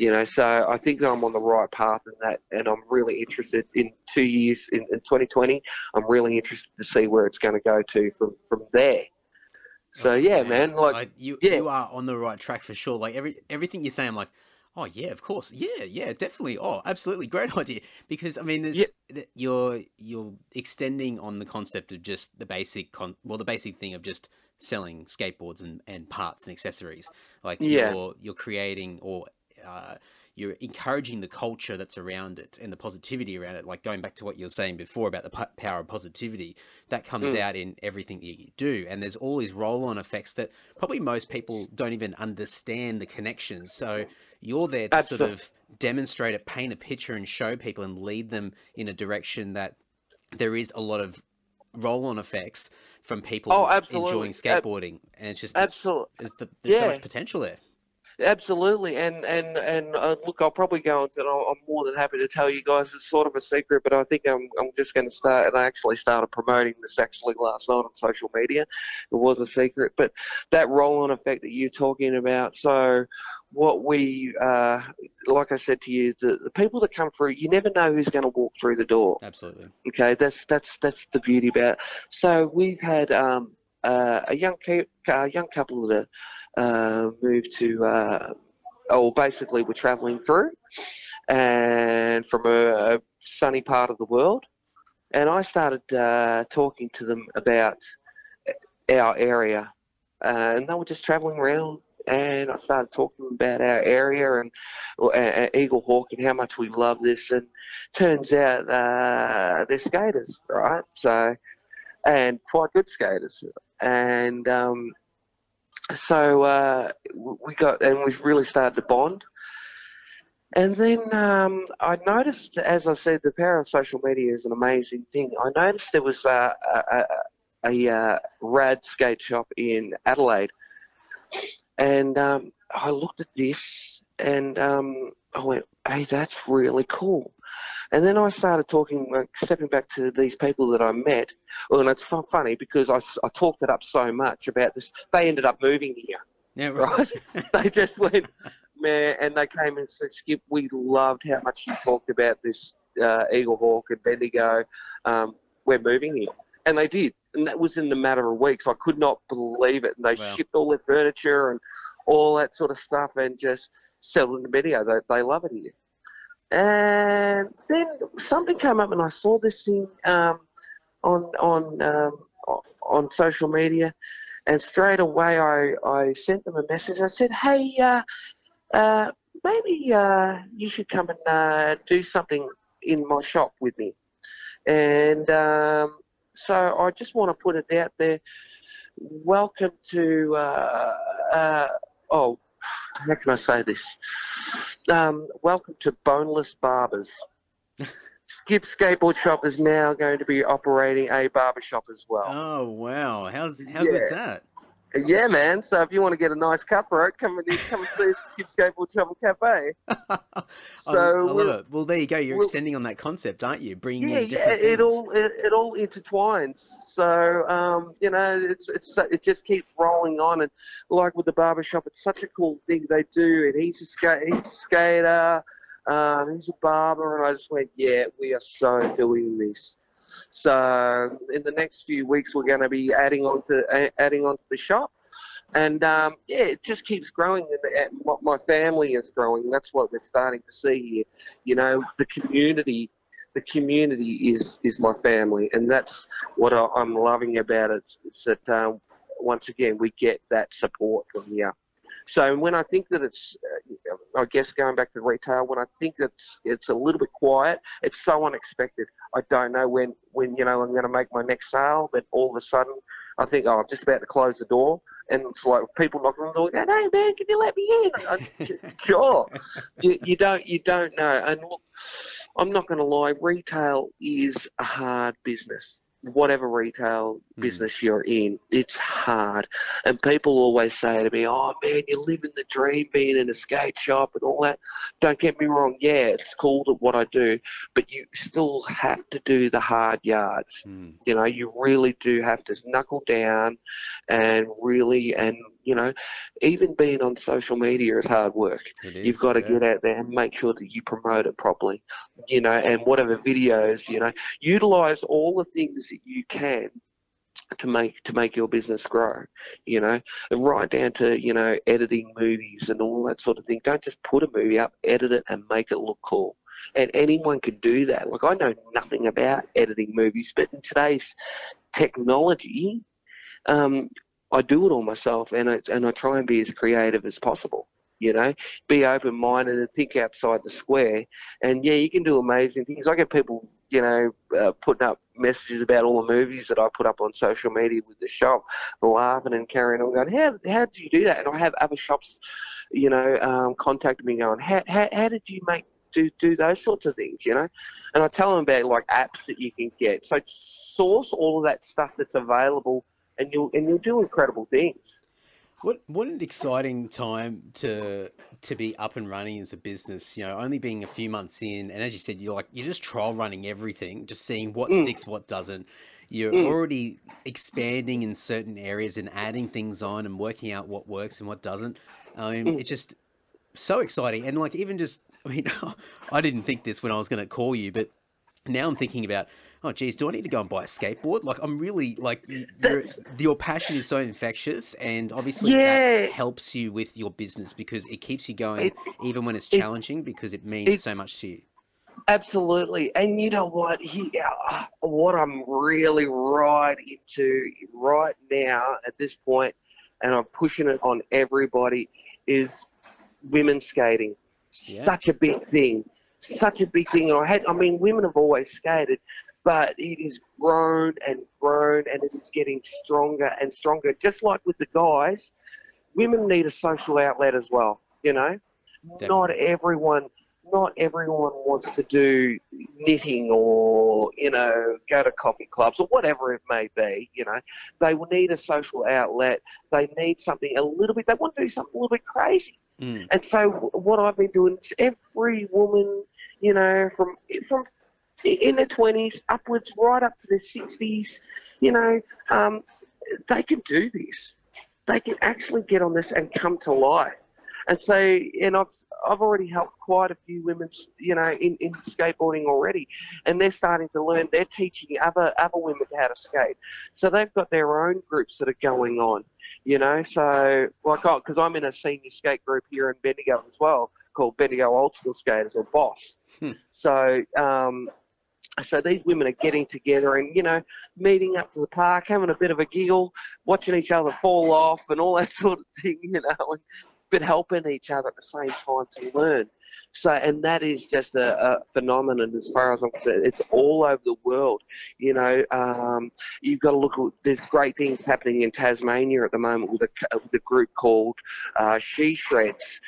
you know, so I think I'm on the right path in that, and I'm really interested in two years in, in 2020. I'm really interested to see where it's going to go to from from there. So oh, yeah, man, like you, yeah. you are on the right track for sure. Like every everything you're saying, I'm like, oh yeah, of course, yeah, yeah, definitely. Oh, absolutely, great idea. Because I mean, yeah. you're you're extending on the concept of just the basic con, well, the basic thing of just selling skateboards and, and parts and accessories. Like yeah. you're you're creating or uh, you're encouraging the culture that's around it and the positivity around it. Like going back to what you were saying before about the power of positivity, that comes mm. out in everything that you do. And there's all these roll on effects that probably most people don't even understand the connections. So you're there to Absolutely. sort of demonstrate it, paint a picture, and show people and lead them in a direction that there is a lot of roll on effects from people oh, enjoying skateboarding. and it's just, absolutely. There's, the, there's yeah. so much potential there. Absolutely, and and and uh, look, I'll probably go into. It. I'm more than happy to tell you guys. It's sort of a secret, but I think I'm I'm just going to start. And I actually started promoting this actually last night on social media. It was a secret, but that roll-on effect that you're talking about. So, what we, uh, like I said to you, the, the people that come through, you never know who's going to walk through the door. Absolutely. Okay, that's that's that's the beauty about. It. So we've had um, uh, a young a young couple that uh, moved to, uh, oh, basically we're travelling through and from a, a, sunny part of the world. And I started uh, talking to them about our area. Uh, and they were just travelling around and I started talking about our area and uh, Eaglehawk and how much we love this. And turns out uh, they're skaters, right? So, and quite good skaters. And um, so uh, we got and we've really started to bond. And then um, I noticed, as I said, the power of social media is an amazing thing. I noticed there was a, a, a, a uh, rad skate shop in Adelaide, and um, I looked at this and um, I went, "Hey, that's really cool." And then I started talking, like, stepping back to these people that I met. Well, and it's funny because I, I talked it up so much about this. They ended up moving here. Yeah, right. right? they just went, man, and they came and said, Skip, we loved how much you talked about this uh, Eaglehawk and Bendigo. Um, we're moving here. And they did. And that was in the matter of weeks. I could not believe it. And they wow. shipped all their furniture and all that sort of stuff and just settled in Bendigo. They, they love it here. And then something came up, and I saw this thing um, on on um, on social media, and straight away I, I sent them a message. I said, "Hey, uh, uh, maybe uh, you should come and uh, do something in my shop with me." And um, so I just want to put it out there. Welcome to uh, uh, oh how can I say this? Um, welcome to Boneless Barbers. Skip Skateboard Shop is now going to be operating a barber shop as well. Oh wow! How's how yeah. good's that? Yeah, man. So if you want to get a nice cutthroat, come and come and see Skip Skateboard Shop and Cafe. so I, love it. Well, there you go. You're extending on that concept, aren't you? Bringing yeah, in different yeah. It all it, it, all intertwines. So um, you know, it's it's it just keeps rolling on. And like with the barbershop, it's such a cool thing they do. And he's a skate, he's a skater. Um, he's a barber, and I just went, yeah, we are so doing this. So in the next few weeks, we're going to be adding on to adding on to the shop, and um, yeah, it just keeps growing. And what my family is growing. That's what we're starting to see here. You know, the community. The community is is my family, and that's what I, am loving about it. It's that um, once again we get that support from here. So when I think that it's, uh, I guess going back to retail, when I think it's it's a little bit quiet, it's so unexpected. I don't know when when you know I'm going to make my next sale, but all of a sudden I think oh I'm just about to close the door, and it's like people knocking on the door, going, "Hey man, can you let me in?" I, sure. you, you don't you don't know, and look, I'm not going to lie, retail is a hard business whatever retail mm. business you're in, it's hard. And people always say to me, "Oh man, you're living the dream, being in a skate shop and all that." Don't get me wrong. Yeah, it's cool to what I do, but you still have to do the hard yards. Mm. You know, you really do have to knuckle down and really and you know, even being on social media is hard work. You've got to yeah. get out there and make sure that you promote it properly, you know, and whatever videos, you know, utilize all the things that you can to make to make your business grow you know right down to you know editing movies and all that sort of thing don't just put a movie up edit it and make it look cool and anyone can do that like i know nothing about editing movies but in today's technology um, I do it all myself, and I and I try and be as creative as possible. You know, be open minded and think outside the square. And yeah, you can do amazing things. I get people, you know, uh, putting up messages about all the movies that I put up on social media with the shop, laughing and carrying on, going, "How how did you do that?" And I have other shops, you know, um, contact me going, "How how how did you make do do those sorts of things, you know. And I tell them about like apps that you can get. So source all of that stuff that's available and you'll and you'll do incredible things. What what an exciting time to to be up and running as a business. You know, only being a few months in, and as you said, you're like you're just trial running everything, just seeing what mm. sticks, what doesn't. You're mm. already expanding in certain areas and adding things on and working out what works and what doesn't. I mean, mm. it's just so exciting, and like even just, I mean, I didn't think this when I was going to call you, but now I'm thinking about oh geez, do I need to go and buy a skateboard? Like I'm really like your passion is so infectious, and obviously yeah. that helps you with your business because it keeps you going it, even when it's challenging it, because it means it, so much to you. Absolutely, and you know what? He, uh, what I'm really right into right now at this point, and I'm pushing it on everybody, is women skating. Yeah. Such a big thing such a big thing. And I had, I mean, women have always skated, but it has grown and grown and it is getting stronger and stronger. Just like with the guys, women need a social outlet as well, you know? Definitely. Not everyone not everyone wants to do knitting or you know go to coffee clubs or whatever it may be you know they will need a social outlet they need something a little bit they want to do something a little bit crazy mm. and so what i've been doing is every woman you know from from in their 20s, upwards, right up to their 60s, you know, um, they can do this. They can actually get on this and come to life. And so, and I've, I've already helped quite a few women, you know, in, in skateboarding already, and they're starting to learn. They're teaching other other women how to skate. So they've got their own groups that are going on, you know. So like, oh, because I'm in a senior skate group here in Bendigo as well, called Bendigo Old School Skaters or Boss. Hmm. So um, so these women are getting together and, you know, meeting up to the park, having a bit of a giggle, watching each other fall off and all that sort of thing, you know, but helping each other at the same time to learn. So, and that is just a, a phenomenon as far as I'm concerned. It's all over the world. You know, um, you've got to look at, there's great things happening in Tasmania at the moment with a, with a group called uh, She Shreds.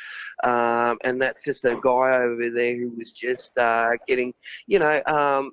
Um, and that's just a guy over there who was just uh, getting, you know, um,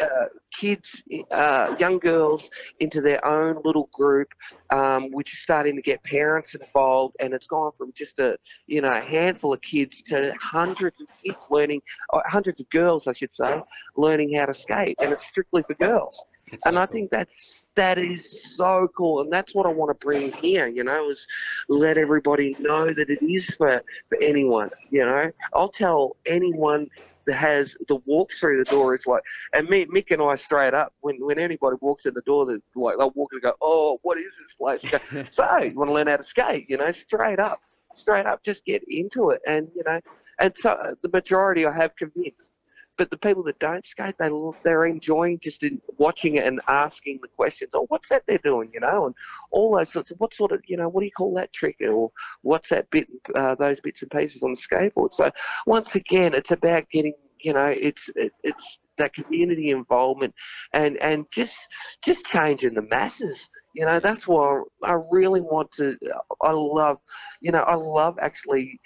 uh, kids, uh, young girls into their own little group, um, which is starting to get parents involved, and it's gone from just a you know a handful of kids to hundreds of kids learning, hundreds of girls, I should say, learning how to skate, and it's strictly for girls. It's and so I cool. think that's that is so cool, and that's what I want to bring here. You know, is let everybody know that it is for for anyone. You know, I'll tell anyone has the walk through the door is like, and me, Mick and I straight up when when anybody walks in the door, they're like they'll walk and go, oh, what is this place? Go, so you want to learn how to skate? You know, straight up, straight up, just get into it, and you know, and so uh, the majority I have convinced but the people that don't skate, they they're enjoying just in watching it and asking the questions. Oh, what's that they're doing? You know, and all those sorts of what sort of you know what do you call that trick or what's that bit uh, those bits and pieces on the skateboard. So once again, it's about getting you know it's it, it's that community involvement and and just just changing the masses you know that's why i really want to i love you know i love actually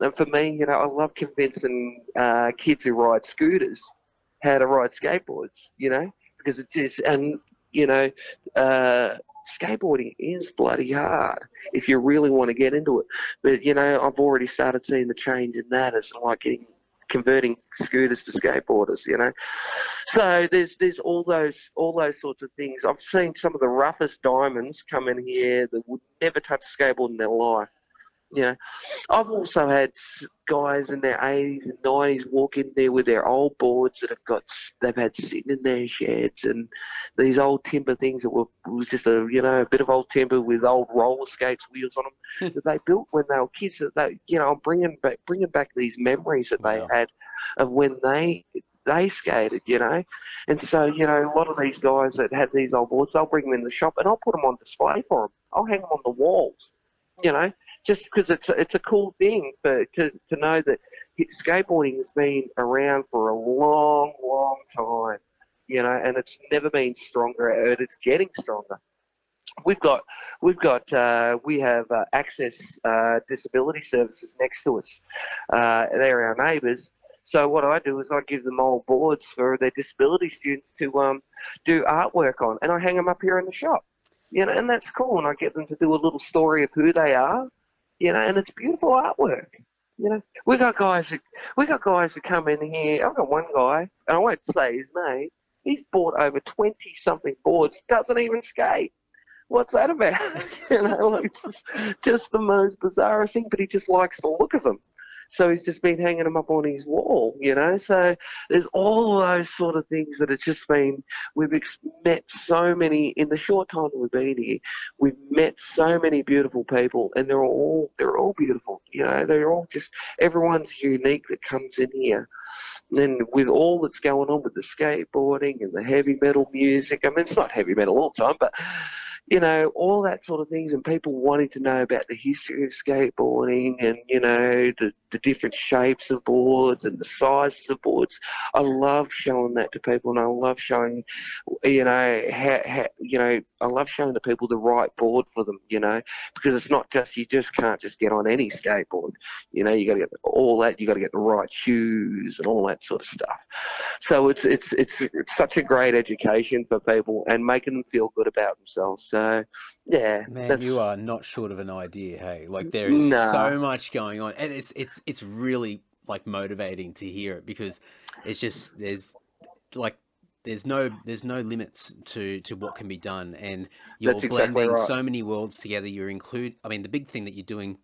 and for me, you know, I love convincing uh, kids who ride scooters how to ride skateboards, you know, because it's just, and, you know, uh, skateboarding is bloody hard if you really want to get into it. But, you know, I've already started seeing the change in that as like getting converting scooters to skateboarders, you know. So there's there's all those all those sorts of things. I've seen some of the roughest diamonds come in here that would never touch a skateboard in their life. You know, I've also had guys in their 80s and 90s walk in there with their old boards that have got they've had sitting in their sheds and these old timber things that were was just a you know a bit of old timber with old roller skates wheels on them that they built when they were kids. That they you know I'm bringing back bringing back these memories that they had of when they they skated, you know. And so, you know, a lot of these guys that have these old boards, they'll bring them in the shop and I'll put them on display for them. I'll hang them on the walls, you know just because it's a, it's a cool thing for to to know that skateboarding has been around for a long, long time, you know, and it's never been stronger, and it's getting stronger. We've got we've got uh, we have uh, access uh, disability services next to us. Uh, they're our neighbours. So what I do is I give them old boards for their disability students to um, do artwork on, and I hang them up here in the shop. You know, and that's cool. And I get them to do a little story of who they are, you know, and it's beautiful artwork. You know, we got guys that we got guys that come in here. I've got one guy, and I won't say his name. He's bought over twenty something boards. Doesn't even skate. What's that about? you know, like, it's just, just the most bizarre thing. But he just likes the look of them. So he's just been hanging them up on his wall, you know. So there's all those sort of things that it's just been. We've ex- met so many in the short time we've been here. We've met so many beautiful people, and they're all they're all beautiful. You know, they're all just everyone's unique that comes in here. And with all that's going on with the skateboarding and the heavy metal music, I mean, it's not heavy metal all the time, but you know, all that sort of things, and people wanting to know about the history of skateboarding and, you know, the, the different shapes of boards and the sizes of boards. I love showing that to people, and I love showing, you know, how, how, you know, I love showing the people the right board for them, you know, because it's not just, you just can't just get on any skateboard. You know, you got to get all that, you got to get the right shoes and all that sort of stuff. So it's, it's, it's, it's such a great education for people and making them feel good about themselves. So, yeah, man, you are not short of an idea. Hey, like there is nah. so much going on, and it's it's it's really like motivating to hear it because it's just there's like there's no there's no limits to to what can be done, and you're That's blending exactly right. so many worlds together. You're include. I mean, the big thing that you're doing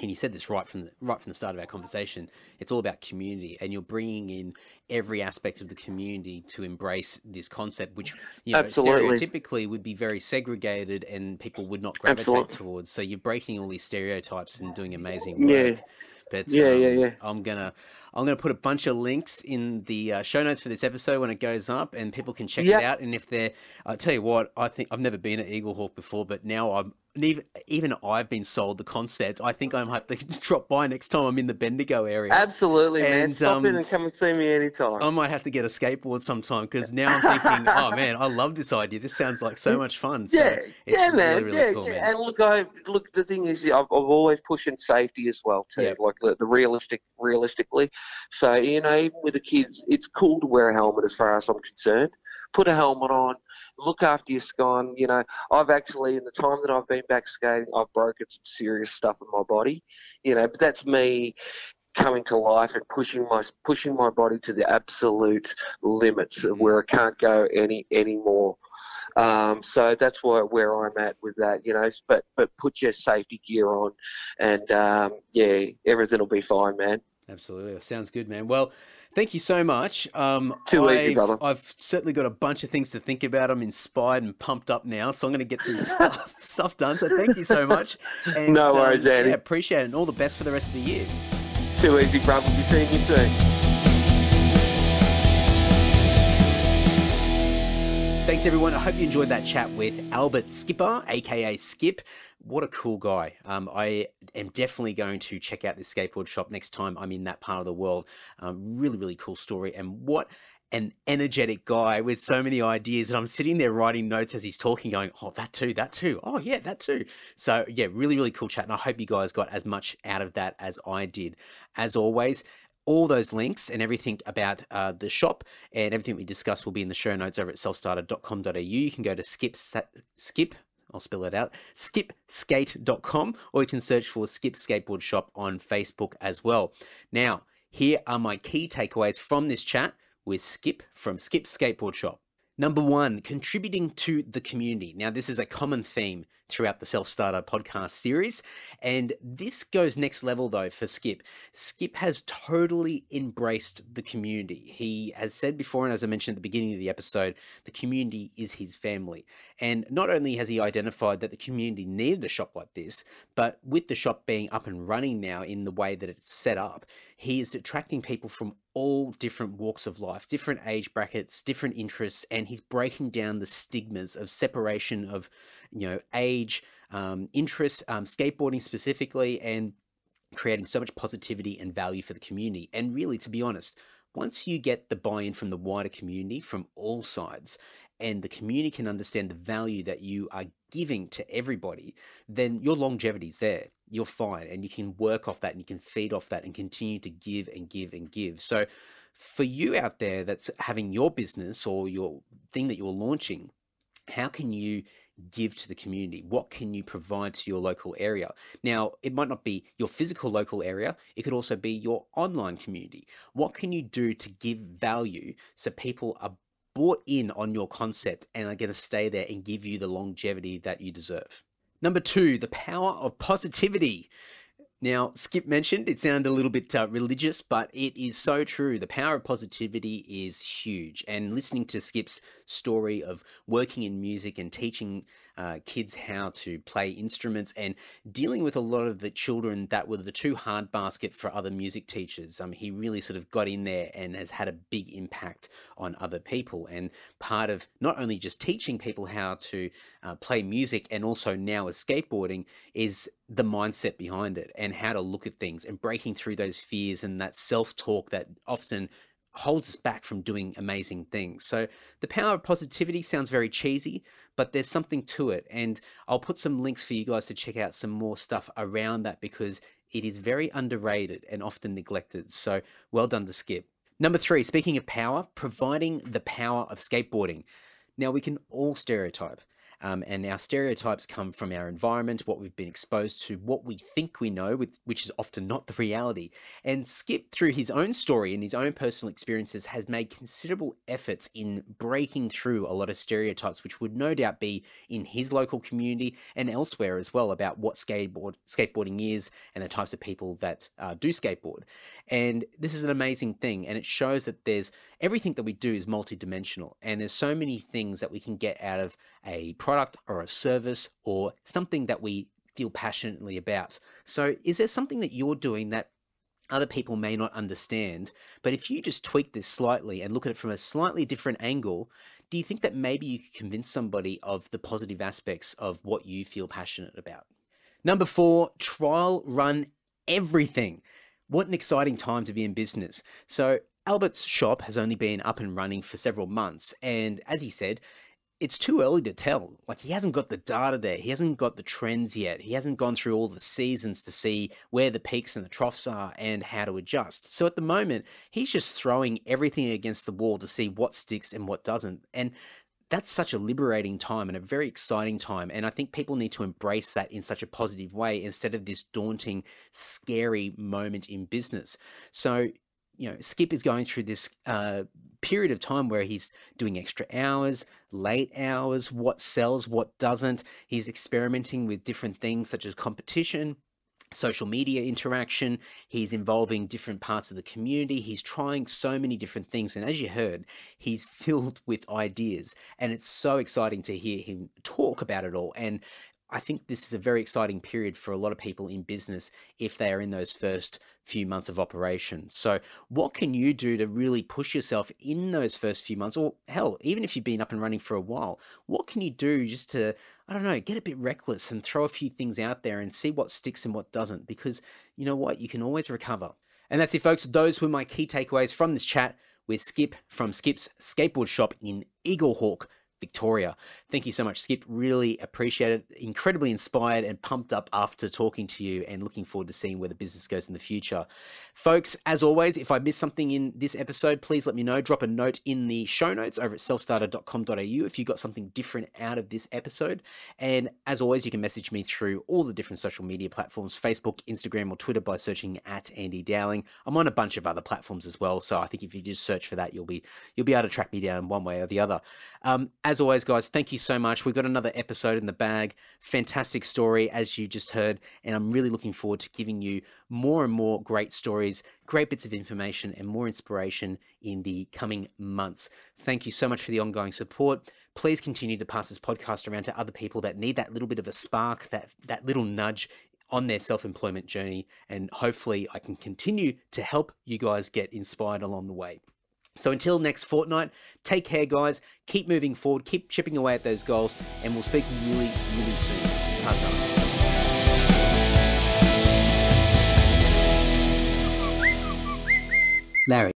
and you said this right from the, right from the start of our conversation. It's all about community, and you're bringing in every aspect of the community to embrace this concept, which you know Absolutely. stereotypically would be very segregated, and people would not gravitate Absolutely. towards. So you're breaking all these stereotypes and doing amazing work. Yeah. But yeah, um, yeah, yeah. I'm gonna I'm gonna put a bunch of links in the uh, show notes for this episode when it goes up, and people can check yep. it out. And if they're, I tell you what, I think I've never been at Eaglehawk before, but now I'm even even I've been sold the concept. I think I might have to drop by next time I'm in the Bendigo area. Absolutely, and, man. Stop um, in and come and see me anytime. I might have to get a skateboard sometime because now I'm thinking, oh man, I love this idea. This sounds like so much fun. So yeah, yeah, man. Really, yeah, cool, yeah. Man. And look, I look. The thing is, I've, I've always pushing safety as well too. Yep. Like the, the realistic, realistically. So you know, even with the kids, it's cool to wear a helmet as far as I'm concerned. Put a helmet on look after your skin. You know, I've actually, in the time that I've been back skating, I've broken some serious stuff in my body. You know, but that's me coming to life and pushing my pushing my body to the absolute limits of where I can't go any any more. Um, so that's why where I'm at with that, you know. But but put your safety gear on, and um, yeah, everything will be fine, man. Absolutely, sounds good, man. Well, thank you so much. Um, Too I've, easy, brother. I've certainly got a bunch of things to think about. I'm inspired and pumped up now, so I'm going to get some stuff stuff done. So thank you so much. And, No worries, um, Andy. Yeah, appreciate it, and all the best for the rest of the year. Too easy, brother. Be seeing you soon. Thanks, everyone. I hope you enjoyed that chat with Albert Skipper, aka Skip. What a cool guy. Um, I am definitely going to check out this skateboard shop next time I'm in that part of the world. Um, really, really cool story. And what an energetic guy with so many ideas. And I'm sitting there writing notes as he's talking, going, Oh, that too, that too. Oh, yeah, that too. So, yeah, really, really cool chat. And I hope you guys got as much out of that as I did. As always, all those links and everything about uh, the shop and everything we discussed will be in the show notes over at selfstarter.com.au. You can go to skip, skip, I'll spell it out, skipskate.com, or you can search for Skip Skateboard Shop on Facebook as well. Now, here are my key takeaways from this chat with Skip from Skip Skateboard Shop. Number one, contributing to the community. Now, this is a common theme throughout the Self Starter podcast series. And this goes next level though for Skip. Skip has totally embraced the community. He has said before, and as I mentioned at the beginning of the episode, the community is his family. And not only has he identified that the community needed a shop like this, but with the shop being up and running now in the way that it's set up, he is attracting people from all different walks of life, different age brackets, different interests, and he's breaking down the stigmas of separation of, you know, age, um, interests, um, skateboarding specifically, and creating so much positivity and value for the community. And really, to be honest, once you get the buy-in from the wider community from all sides, and the community can understand the value that you are giving to everybody, then your longevity is there. You're fine, and you can work off that, and you can feed off that, and continue to give and give and give. So, for you out there that's having your business or your thing that you're launching, how can you give to the community? What can you provide to your local area? Now, it might not be your physical local area, it could also be your online community. What can you do to give value so people are bought in on your concept and are going to stay there and give you the longevity that you deserve? Number two, the power of positivity. Now, Skip mentioned it sounded a little bit uh, religious, but it is so true. The power of positivity is huge. And listening to Skip's story of working in music and teaching uh, kids how to play instruments and dealing with a lot of the children that were the too hard basket for other music teachers, um, he really sort of got in there and has had a big impact on other people. And part of not only just teaching people how to uh, play music and also now with skateboarding is the mindset behind it and how to look at things and breaking through those fears and that self talk that often holds us back from doing amazing things. So, the power of positivity sounds very cheesy, but there's something to it. And I'll put some links for you guys to check out some more stuff around that because it is very underrated and often neglected. So, well done to Skip. Number three, speaking of power, providing the power of skateboarding. Now, we can all stereotype. Um, and our stereotypes come from our environment, what we've been exposed to, what we think we know, which is often not the reality. And Skip, through his own story and his own personal experiences, has made considerable efforts in breaking through a lot of stereotypes, which would no doubt be in his local community and elsewhere as well about what skateboard skateboarding is and the types of people that uh, do skateboard. And this is an amazing thing, and it shows that there's everything that we do is multidimensional, and there's so many things that we can get out of a product or a service or something that we feel passionately about. So, is there something that you're doing that other people may not understand? But if you just tweak this slightly and look at it from a slightly different angle, do you think that maybe you could convince somebody of the positive aspects of what you feel passionate about? Number four, trial run everything. What an exciting time to be in business. So, Albert's shop has only been up and running for several months. And as he said, it's too early to tell. Like he hasn't got the data there. He hasn't got the trends yet. He hasn't gone through all the seasons to see where the peaks and the troughs are and how to adjust. So at the moment, he's just throwing everything against the wall to see what sticks and what doesn't. And that's such a liberating time and a very exciting time. And I think people need to embrace that in such a positive way instead of this daunting, scary moment in business. So, you know, Skip is going through this uh, period of time where he's doing extra hours, late hours, what sells, what doesn't. He's experimenting with different things such as competition, social media interaction. He's involving different parts of the community. He's trying so many different things. And as you heard, he's filled with ideas. And it's so exciting to hear him talk about it all. And I think this is a very exciting period for a lot of people in business if they are in those first few months of operation. So, what can you do to really push yourself in those first few months? Or, hell, even if you've been up and running for a while, what can you do just to, I don't know, get a bit reckless and throw a few things out there and see what sticks and what doesn't? Because you know what? You can always recover. And that's it, folks. Those were my key takeaways from this chat with Skip from Skip's skateboard shop in Eaglehawk. Victoria. Thank you so much, Skip. Really appreciate it. Incredibly inspired and pumped up after talking to you and looking forward to seeing where the business goes in the future. Folks, as always, if I missed something in this episode, please let me know. Drop a note in the show notes over at selfstarter.com.au if you got something different out of this episode. And as always, you can message me through all the different social media platforms Facebook, Instagram, or Twitter by searching at Andy Dowling. I'm on a bunch of other platforms as well. So I think if you just search for that, you'll be you'll be able to track me down one way or the other. Um, as always, guys, thank you so much. We've got another episode in the bag. Fantastic story, as you just heard. And I'm really looking forward to giving you more and more great stories, great bits of information, and more inspiration in the coming months. Thank you so much for the ongoing support. Please continue to pass this podcast around to other people that need that little bit of a spark, that, that little nudge on their self employment journey. And hopefully, I can continue to help you guys get inspired along the way. So until next fortnight, take care, guys. Keep moving forward, keep chipping away at those goals, and we'll speak really, really soon. Ta ta. Larry.